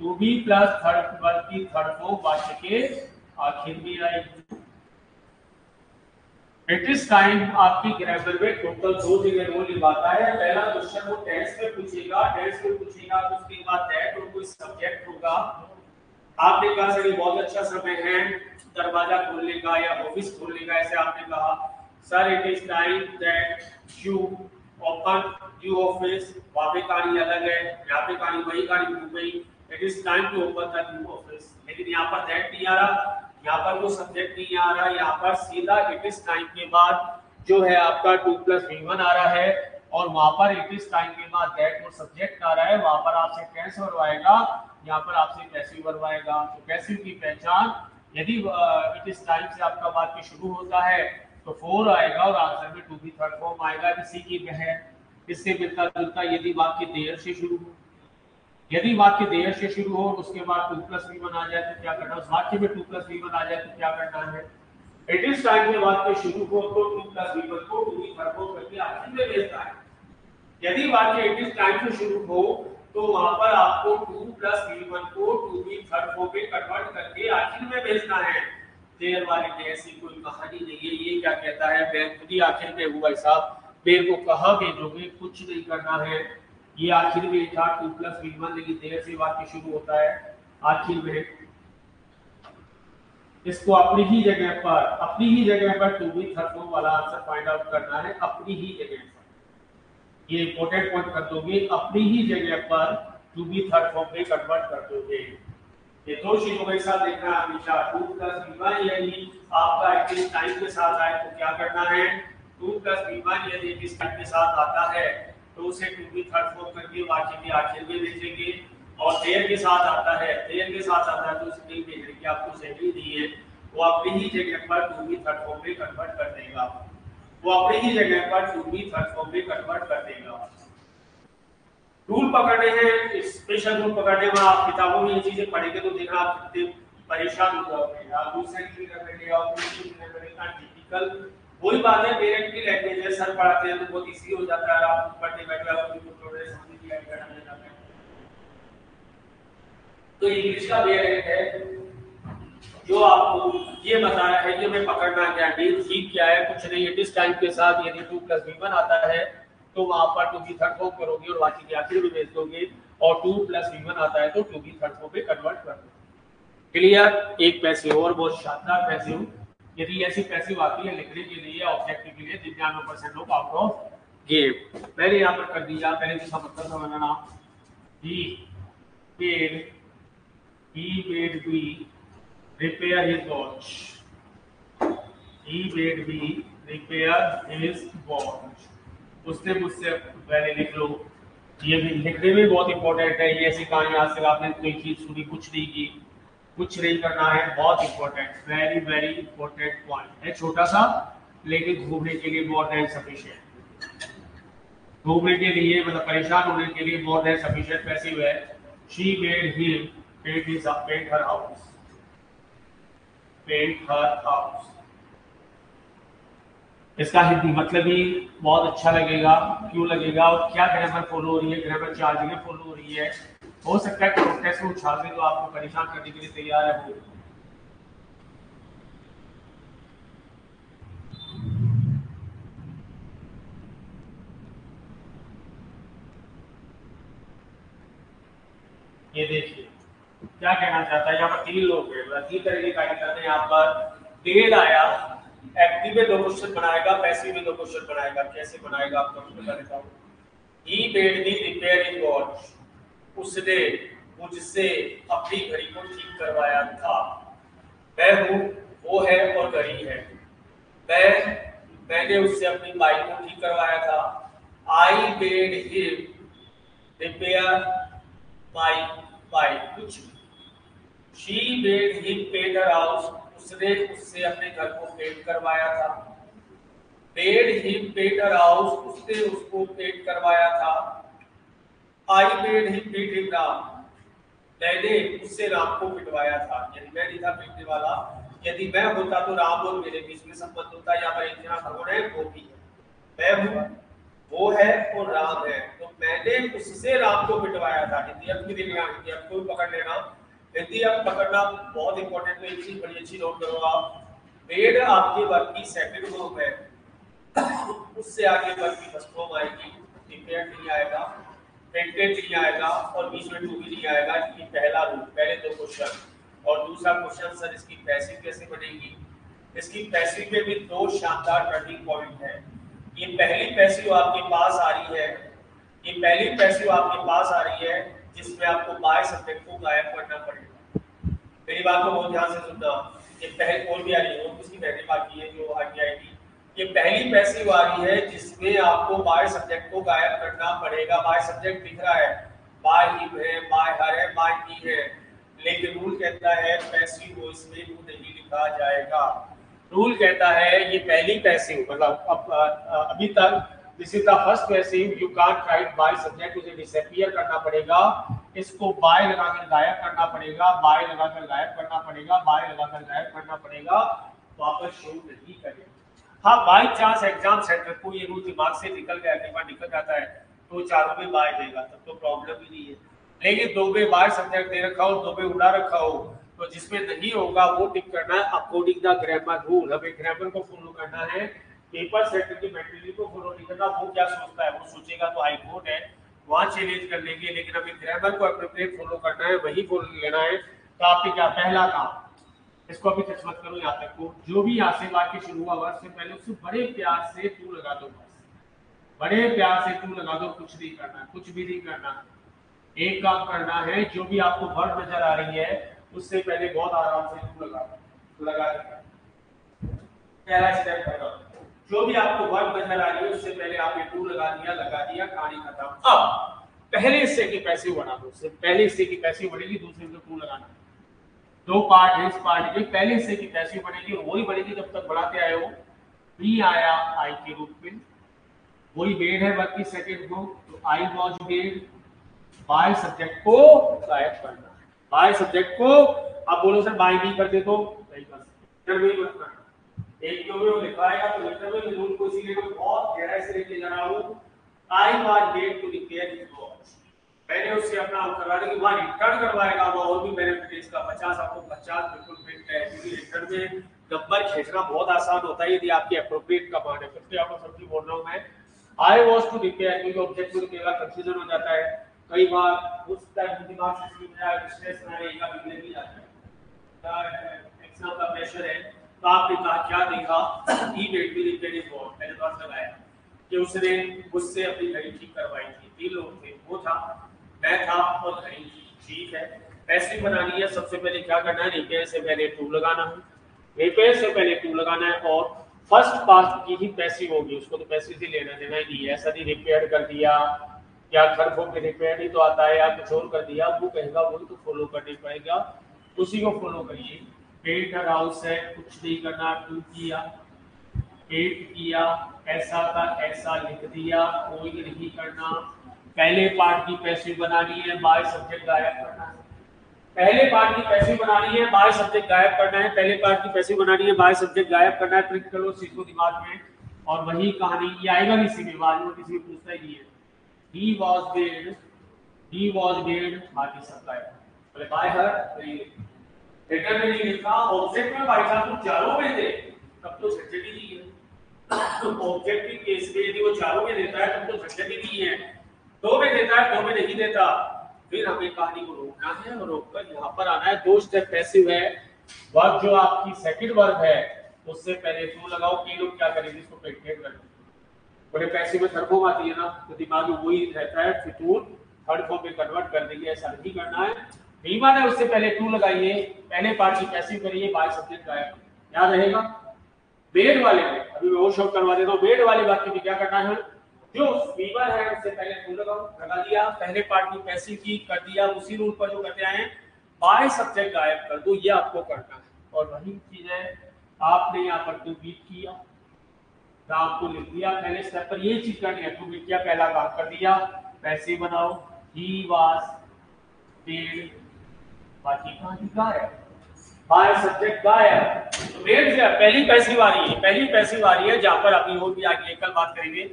टू बी प्लस थर्ड वर्ग की थर्ड फॉर्म वाक्य के आखिर में आएगी इज़ टाइम आपकी ग्रामर में टोटल दो जगह रोल निभाता है। पहला क्वेश्चन वो टेंस में पूछेगा। टेंस में पूछेगा तो उसके बाद दैट और कोई सब्जेक्ट होगा। आपने कहा सर, ये बहुत अच्छा समय है दरवाज़ा खोलने का या ऑफ़िस खोलने का, ऐसे आपने कहा। Sir it is time that you open you office वहाँ पे कहानी अलग है, यहाँ पे कहानी, वही कहानी गई। It is time to open the new office लेकिन यहाँ पर दैट नहीं आ रहा। यहाँ पर वो सब्जेक्ट नहीं आ रहा, यहाँ पर सीधा इट इज़ टाइम के बाद जो है आपका टू प्लस वी वन आ रहा है और वहाँ पर इट इज़ टाइम के बाद दैट वो सब्जेक्ट आ रहा है, वहाँ पर आपसे टेंस भरवाएगा, यहाँ पर आपसे पैसिव भरवाएगा। तो पैसिव की पहचान यदि इट इज़ टाइम से आपका वाक्य शुरू होता है तो फोर आएगा और आंसर में टू बी थर्ड फॉर्म आएगा। इसी की है इससे मिलता जुलता यदि वाक्य देर से शुरू हो। यदि वाक्य देर से शुरू हो और उसके बाद टू प्लस वी वन आ जाए तो क्या करना उस वाक्य में टू प्लस वी वन आ जाए तो क्या करना है? इट इज़ टाइम में वाक्य शुरू हो तो टू प्लस वी वन को टू वी थर्ड करके आखिर में भेजता है। यदि वाक्य इट इज़ टाइम से शुरू हो तो वहाँ पर आपको टू प्लस वी वन को टू वी थर्ड को में कन्वर्ट करके आखिर में भेजना है। देर वाले ऐसी कोई कहानी नहीं है। ये क्या कहता है? खुद ही आखिर में हुआ साहब मेरे को कहा भेजोगे कुछ नहीं करना है ये आखिर में था टू प्लस वी वन लेकिन देर से वाक्य शुरू होता है, आखिर में। इसको अपनी ही जगह पर, अपनी ही जगह पर टू बी थर्ड फॉर्म वाला आंसर फाइंड आउट करना है, अपनी ही जगह पर। ये इंपॉर्टेंट पॉइंट कर दोगे, अपनी ही जगह पर टू बी थर्ड फॉर्म में कन्वर्ट कर दोगे। ये दो चीज़ों के साथ देखना है, हमेशा टू प्लस वी वन यानी आपका एटलीस्ट टाइम के साथ आए तो क्या करना है? टू प्लस बी वन यदि इस टाइप के साथ आता है तो उसे टू बी थर्ड फॉर्म करके वाक्य के आखिर में भेजेंगे और देर के साथ आता है, देर के साथ आता है तो उसे नहीं भेजने की आपको सैलरी दी है, वो अपनी ही जगह पर टू बी थर्ड फॉर्म में कन्वर्ट कर देगा। वो अपनी ही जगह पर टू बी थर्ड फॉर्म में कन्वर्ट कर देगा। रूल पकड़ने हैं, स्पेशल रूल पकड़ने में आप किताबों में ये चीज़ें पढ़ेंगे तो देखना आप कितने परेशान हो जाओगे। आप दूसरे की रखेंगे और दूसरी की रखेंगे टिपिकल वही बात है पेरेंट की लैंग्वेज है, सर पढ़ाते हैं तो बहुत इजी हो जाता है, आप पढ़ने बैठे, आप उनको थोड़े समझ नहीं आएगा करने जाते हैं तो इंग्लिश का वेरिएंट है, जो आपको ये बताया है कि मैं पकड़ना क्या है, ठीक क्या है, कुछ नहीं है डिस टाइम के साथ यदि 2 प्लस v1 आता है तो वहाँ पर टू बी थर्ड फॉर्म करोगे और बाकी के आखिर में भेज दोगे, और टू प्लस वी वन आता है तो टू बी थर्ड फॉर्म में कन्वर्ट कर दो क्लियर एक पैसे और, बहुत शानदार पैसे यदि ऐसी पैसे आती है लिखने के लिए ऑब्जेक्टिव के लिए निन्यानवे परसेंट लोग आउट ऑफ़ गेम मैंने यहाँ पर कर दिया, पहले जिसका मतलब समझना ही paid he made me repair his watch. He made me repair his watch. उसने मुझसे पहले लिख लो। ये भी लिखने में बहुत इंपॉर्टेंट है, ये ऐसी कहानी आज तक आपने कोई चीज़ सुनी, कुछ नहीं की। कुछ नहीं करना है, बहुत important very very important point है, छोटा सा, लेकिन घूमने के लिए मोर देन सफिशिएंट घूमने के लिए मतलब परेशान होने के लिए मोर देन सफिशिएंट कैसी है. She made him paint his paint her house paint her house इसका हिंदी मतलब ही बहुत अच्छा लगेगा, क्यों लगेगा और क्या ग्रामर फॉलो हो रही है ग्रामर चार जगह फॉलो हो रही है. हो सकता है प्रोटेस्ट में उछाल दे तो आपको परेशान करने के लिए तैयार है वो। ये देखिए, क्या कहना चाहता है? यहाँ पर तीन लोग हैं। तीन तरह के कार्य करते हैं। यहाँ पर डेढ़ आया। एक्टिव दो क्वेश्चन बनाएगा पैसिव में दो क्वेश्चन बनाएगा। कैसे बनाएगा आपको? मैं बता देता हूँ। He made me repair in watch उसने मुझसे अपनी घड़ी को ठीक करवाया था। मैं हूँ, वो है और घड़ी है। मैं, मैंने उससे अपनी बाइक को ठीक करवाया था। I made him. Repair my bike कुछ she made him paint house उसने उससे अपने घर को पेंट करवाया था। पेड ही पेंट हाउस उसने उसको पेंट करवाया था। I paid he paint him Ram मैंने उससे राम को पिटवाया था। यदि मैं नहीं था पिटने वाला, यदि मैं होता तो राम और मेरे बीच में संबंध होता या पर इतना कौन है, वो भी है। मैं हूँ, वो है और राम है। तो मैंने उससे राम को पिटवाया था। हिंदी अब भी देखना हिंदी अब को पकड़ लेना। हिंदी अब पकड़ना बहुत इंपॉर्टेंट है। एक चीज़ बड़ी अच्छी नोट करो आप। पेड आपके वर्ग की सेकंड फॉर्म है। उससे आगे वर्ग की फ़र्स्ट फॉर्म आएगी। डिपेंड नहीं आएगा। पेंटेड नहीं आएगा और बीच में टू भी नहीं आएगा ये पहला रूल पहले दो क्वेश्चन और दूसरा क्वेश्चन सर इसकी पैसिव कैसे बनेगी इसकी पैसिव में भी दो शानदार टर्निंग पॉइंट है। ये पहली पैसिव आपके पास आ रही है, ये पहली पैसिव आपके पास आ रही है, जिसमें आपको बाय सब्जेक्ट को गायब करना पड़ेगा। मेरी बात को बहुत ध्यान से सुनना। ये पहले कौन भी आ रही है उसकी पहली बात की है? जो आगे आएगी ये पहली पैसिव आ रही है जिसमें आपको बाय सब्जेक्ट को गायब करना पड़ेगा। बाय सब्जेक्ट दिख रहा है। बाय हिम है बाय हर है बाय ही है। लेकिन रूल कहता है पैसिव वो इसमें वो नहीं लिखा जाएगा। रूल कहता है, ये पहली पैसिव मतलब अब अभी तक this is the first passive you can't write by subject उसे डिसअपीयर करना पड़ेगा। इसको बाय लगाकर गायब करना पड़ेगा। बाय लगाकर गायब करना पड़ेगा। बाय लगाकर गायब करना पड़ेगा। वापस शो नहीं करेगा। हाँ बाई चांस एग्ज़ाम सेंटर को ये रूल दिमाग से निकल गया कई बार निकल जाता है तो चारों में बाय देगा, तब तो प्रॉब्लम ही नहीं है। लेकिन दो में बाय सब्जेक्ट दे रखा हो, दो में उड़ा रखा हो तो जिसमें नहीं होगा, वो टिक करना है। अकॉर्डिंग द ग्रामर रूल हमें ग्रामर को फॉलो करना है पेपर सेट की मेटेरियल को फॉलो नहीं करना, वो क्या सोचता है? वो सोचेगा तो हाई कोर्ट है, वहाँ चैलेंज कर लेंगे, लेकिन अभी ग्रामर को अप्रोप्रिएट फॉलो करना है, वही फॉलो लेना है तो आपके क्या, पहला काम? इसको अभी टच मत करो यहाँ तक को। जो भी यहाँ से वाक्य शुरू हुआ, वर्ष से पहले उससे बड़े प्यार से तू लगा दो बस। बड़े प्यार से तू लगा दो, कुछ नहीं करना, कुछ भी नहीं करना। एक काम करना है, जो भी आपको वर्ड नज़र आ रही है, उससे पहले बहुत आराम से तू लगा लगा पहला स्टेप करो जो भी आपको वर्क नज़र आ रही है, उससे पहले आपने टू लगा दिया लगा दिया, कहानी खत्म। अब, पहले हिस्से की पैसे बना दो पहले हिस्से की पैसे बनेगी दूसरे में टू लगाना। दो पार्ट है इस पार्ट के पहले हिस्से की बनेगी और वही बनेगी जब तक बढ़ाते आए हो। बी आया आई के रूप में। वही बेड है, बाकी सेकंड को तो I was made by subject को गायब करना। बाय सब्जेक्ट को, आप बोलो सर बाय नहीं करते तो नहीं कर सकते। एक जो भी लिखवाएगा तो लेटर में ज़रूर को इसीलिए मैं बहुत गहराई से लेके जा रहा हूँ। I was made to repair his watch मैंने उससे अपना करवा दिया वहाँ रिटर्न करवाएगा, वो और भी बेनिफिट इसका पचास, आपको पचास बिल्कुल फिट है। क्योंकि रिटर्न में नंबर खींचना बहुत आसान होता है, यदि आपकी अप्रोप्रिएट कमांड है। फिर से आपको सब्ज़ी बोल रहा हूँ मैं। आई वॉज़ टू रिपेयर क्योंकि ऑब्जेक्ट को रिपेयर कंफ्यूजन हो जाता है। कई बार उस टाइम दिमाग से सीख रहा है स्ट्रेस ना रहेगा बिगड़ने भी जाता है। एग्ज़ाम का प्रेशर है तो आपने कहा, क्या देखा? ई वेट भी रिपेयर इज़ वॉट मैंने बात लगाया कि उसने मुझसे अपनी घड़ी ठीक करवाई थी। तीन लोग थे। वो था। मैं था, और घड़ी ठीक है। पैसे बनानी है, सबसे पहले क्या करना है? रिपेयर से पहले टू लगाना है। रिपेयर से पहले टू लगाना है, और फ़र्स्ट पार्ट की ही पैसिव होगी, उसको तो पैसिव ही लेना देना ही नहीं है। ऐसा नहीं रिपेयर कर दिया, या घर को के रिपेयर नहीं तो आता है, या कुछ और कर दिया, वो कहेगा वही तो फॉलो करने पड़ेगा। उसी को फॉलो करिए। पेंटर हाउस है, कुछ नहीं करना टू किया पेंट किया, ऐसा का ऐसा लिख दिया, कोई नहीं करना। पहले पार्ट की पैसिव बनानी है बाय सब्जेक्ट गायब करना है। पहले पार्ट की पैसिव बनानी है बाय सब्जेक्ट गायब करना है। पहले पार्ट की पैसिव बनानी है बाय सब्जेक्ट गायब करना है। प्रिंट करो सीखो दिमाग में। और वही कहानी, ये आएगा किसी में, बाद में किसी पूछता ही नहीं है। ही वाज देड ही वाज देड बाकी सब गायब। बोले बाय हर रिटर्न में नहीं लिखा ऑब्जेक्ट में भाई साहब तुम चारों में थे। तब तो झंझट ही नहीं है। ऑब्जेक्ट की केस में यदि वो चारों में देता है, तब तो झंझट ही नहीं है। दो में देता है, दो में नहीं देता। फिर हमें कहानी को रोकना है और रोककर यहाँ पर आना है। दो स्टेप पैसिव है। वर्ब जो आपकी सेकंड वर्ब है, उससे पहले टू लगाओ कि लोग क्या करेंगे, इसको पेटेंट कर बड़े पैसे में थर्ड फॉर्म आती है ना तो दिमाग में वही रहता है, फितूर। थर्ड फॉर्म में कन्वर्ट कर देंगे, ऐसा नहीं करना है। बीमान है उससे पहले टू लगाइए, पहले पार्ट की पैसिव करिए बाय सब्जेक्ट गायब। याद रहेगा? बेड वाले में, अभी मैं वो शॉर्ट करवा देता हूँ, बेड वाले वाक्य में क्या करना है? जो वीवर है, उससे पहले लगाओ लगा दिया, पहले पार्ट की पैसिव की, कर दिया, उसी रूल पर जो करते आए बाय सब्जेक्ट गायब कर दो, ये आपको करना है। और वही चीज़ है, आपने यहाँ पर टू बीट किया राम को लिख दिया पहले स्टेप पर ये चीज़ करनी है टू बीट किया पहला काम कर दिया, पैसे बनाओ ही वाज पेड बाकी कहाँ गायब। बाय सब्जेक्ट गायब। तो पहली पैसिव रही है, पहली पैसिव रही है, जहाँ पर अभी और भी आगे कल बात करेंगे।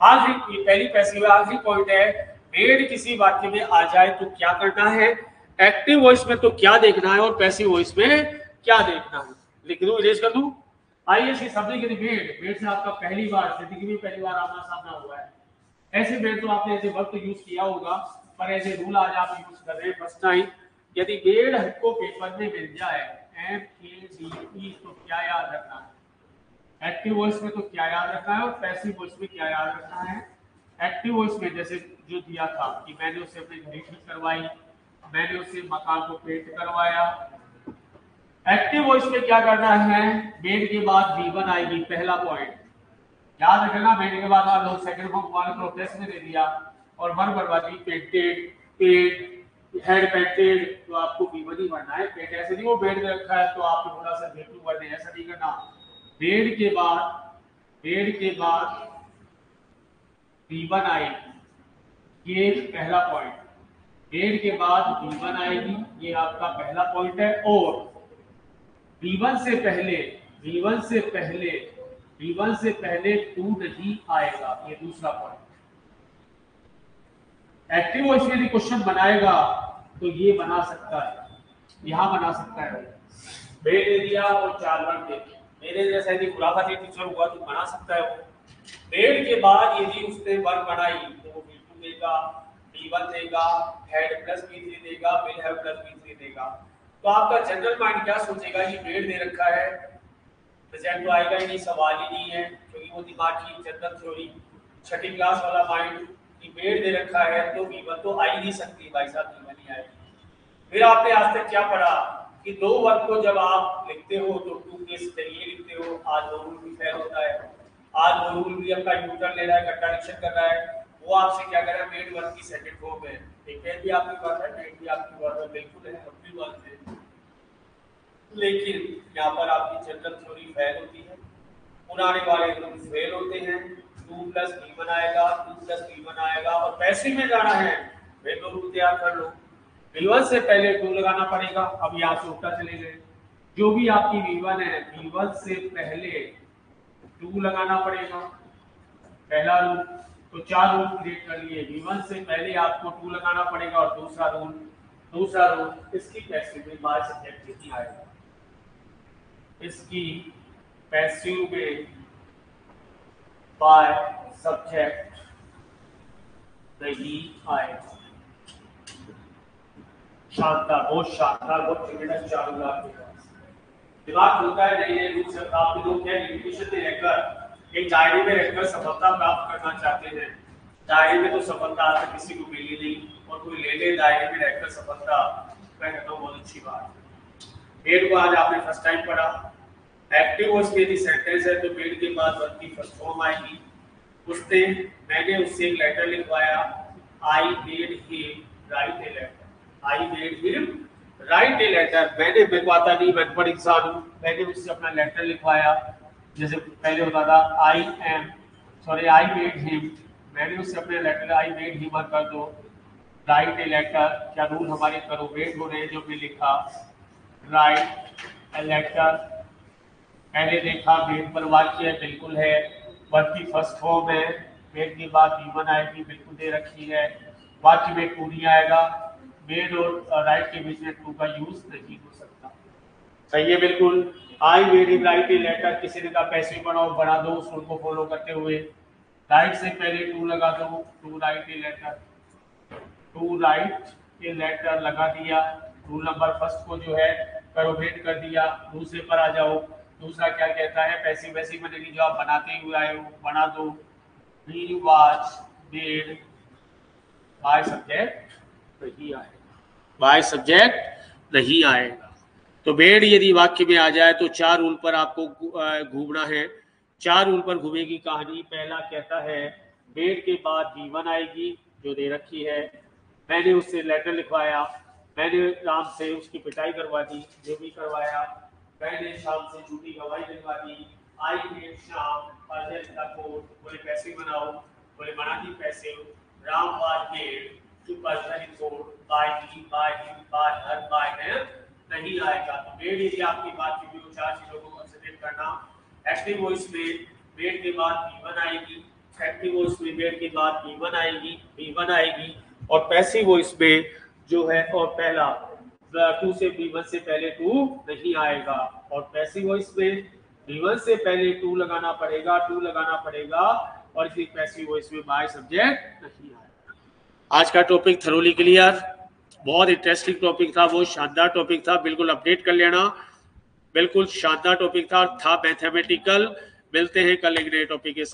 आखिरी पहली पैसिव आखिरी पॉइंट है। मेड किसी वाक्य में आ जाए तो क्या करना है? एक्टिव वॉइस में तो क्या देखना है और पैसिव वॉइस में क्या देखना है? लिख दू इरेज कर दू? आइए इसी शब्द के बेड बेड से आपका पहली बार, ज़िंदगी में पहली बार आमना सामना हुआ है। ऐसे बेड तो आपने ऐसे वक्त यूज़ किया होगा, पर ऐसे रूल आज आप यूज़ कर रहे हैं फ़र्स्ट टाइम यदि बेड हमको पेपर में मिल जाए एम ए डी ई तो क्या याद रखना है? एक्टिव वॉइस में तो क्या याद रखना है और पैसिव वॉइस में क्या याद रखना है? एक्टिव वॉइस में जैसे जो दिया था कि मैंने उससे अपनी ठीक करवाई, मैंने उससे मकान को पेंट करवाया। एक्टिव वॉइस में क्या करना है? मेड के बाद वी वन आएगी, पहला पॉइंट याद रखना मेड के बाद आप लोग सेकंड फॉर्म वाले प्रोसेस में दे दिया और वन बर्बादी पेंटेड पेड हेड पेंटेड तो आपको वी वन ही भरना है। पेट ऐसे नहीं, वो बेड में रखा है तो आपको थोड़ा सा भेटू भरने ऐसा नहीं करना। डेढ़ के बाद डेढ़ के बाद B1 आएगी। ये पहला पॉइंट डेढ़ के बाद B1 आएगी, ये आपका पहला पॉइंट है। और B1 से पहले B1 से पहले B1 से पहले टू नहीं आएगा। ये दूसरा पॉइंट एक्टिव वॉइस यदि क्वेश्चन बनाएगा तो ये बना सकता है। यहाँ बना सकता है। बे दे दिया और चार वर्ड दे दिया मेरे जैसा यदि खुराफाती टीचर हुआ तो बना सकता है वो। पेड़ के बाद यदि उसने वर्क बनाई तो वो बिल्कुल देगा डी1 देगा हेड प्लस बी3 देगा विल हैव प्लस बी3 देगा। तो आपका जनरल माइंड क्या सोचेगा ये पेड़ दे रखा है? प्रेजेंट तो आएगा ही नहीं, सवाल ही नहीं है, क्योंकि वो दिमाग की जनरल थ्योरी छठी क्लास वाला माइंड कि पेड़ दे रखा है तो वी1 तो आ ही नहीं सकती, भाई साहब वी1 नहीं आएगी। फिर आपने आज तक क्या पढ़ा? कि दो वर्ग को जब आप लिखते हो तो टू के ज़रिए लिखते हो, आज दो रूल भी फेल होता है। आज वो रूल भी आपका यूटर्न ले रहा है कंट्राडिक्शन कर रहा है। वो आपसे क्या कर रहा है? मेड वर्क की सेकंड फॉर्म है। ठीक है भी आपकी बात है मेड भी आपकी बात है, बिल्कुल है अपनी बात है। लेकिन यहाँ पर आपकी जनरल थ्योरी फेल होती है। पुराने वाले रूल फेल होते हैं। टू प्लस बी बनाएगा टू प्लस बी बनाएगा, और पैसे में जाना है। वे तो रूल तैयार कर लो। V1 से पहले टू लगाना पड़ेगा, अब यहाँ से उल्टा चले गए। जो भी आपकी V1 है V1 से पहले टू लगाना पड़ेगा। पहला रूल तो चार रूल क्रिएट कर लिए। V1 से पहले आपको टू लगाना पड़ेगा और दूसरा रूल दूसरा रूल इसकी पैसिव में बाय सब्जेक्ट नहीं आएगा। इसकी पैसिव में बाय सब्जेक्ट नहीं आएगा। शानदार बहुत शानदार बहुत ट्रिमेंडस चालू दिमाग खुलता है नए रूप से आप लोग क्या लिमिटेशन में रहकर, एक डायरी में रहकर सफलता प्राप्त करना चाहते हैं। डायरी में तो सफलता आज तक किसी को मिली नहीं, और कोई ले ले डायरी में रहकर सफलता मैं कहता हूँ बहुत अच्छी बात पेड़ को आज आपने फ़र्स्ट टाइम पढ़ा। एक्टिव वॉइस के यदि सेंटेंस है तो पेड़ के बाद वर्ब की फ़र्स्ट फॉर्म आएगी उसने मैंने उससे एक लेटर लिखवाया I made him write a letter I made him write a letter मैंने बिकवाता नहीं, मैं बड़ इंसान हूँ। मैंने उससे अपना लेटर लिखवाया। जैसे पहले होता था I am sorry I made him मैंने उससे अपने लेटर आई मेड हिम कर दो। राइट ए लेटर क्या रूल हमारे करोवेट हो रहे हैं जो भी लिखा। राइट ए लेटर पहले देखा मेड पर वाक्य बिल्कुल है। वर्ब की फ़र्स्ट फॉर्म है। मेड के बाद वन आएगी, बिल्कुल दे रखी है। वाक्य में पूरी आएगा। मेड और राइट के बीच में टू का यूज़ नहीं हो सकता। सही है, बिल्कुल। आई इन राइट ए लेटर, किसी ने कहा, पैसे बनाओ, बना दो उस को फॉलो करते हुए। राइट से पहले टू लगा दो, to write a letter. To write a letter लगा दिया रूल नंबर फ़र्स्ट को जो है करोवेट कर दिया, दूसरे पर आ जाओ। दूसरा क्या कहता है, पैसी वैसी बनेगी जो आप बनाते हुए आए हो, बना दो। He was made by subject नहीं आएगा बाय सब्जेक्ट नहीं आएगा। तो बेड यदि वाक्य में आ जाए तो चार रूल पर आपको घूमना है। चार रूल पर घूमेगी कहानी। पहला कहता है बेड के बाद जीवन आएगी, जो दे रखी है। मैंने उससे लेटर लिखवाया। मैंने राम से उसकी पिटाई करवा दी, जो भी करवाया। मैंने शाम से झूठी गवाही दिलवा दी। आई मेड शाम, अर्जन का बोले, पैसे बनाओ। बोले, बना दी पैसे। Ram was made to person code by he by him by her by है नहीं आएगा तो मेड यदि आपकी बात की भी चार चीज़ों को कंसीडर करना। एक्टिव वॉइस में मेड के बाद भी आएगी। एक्टिव वॉइस में मेड के बाद भी आएगी भी आएगी। और पैसिव वॉइस में जो है, और पहला टू से बी वन से पहले टू नहीं आएगा। और पैसिव वॉइस में बी वन से पहले टू लगाना पड़ेगा, टू लगाना पड़ेगा। और इसी पैसिव वॉइस में बाय सब्जेक्ट नहीं आएगा। आज का टॉपिक थरोली क्लियर बहुत इंटरेस्टिंग टॉपिक था वो शानदार टॉपिक था। बिल्कुल अपडेट कर लेना। बिल्कुल शानदार टॉपिक था था मैथमेटिकल मिलते हैं कल एक नए टॉपिक के साथ।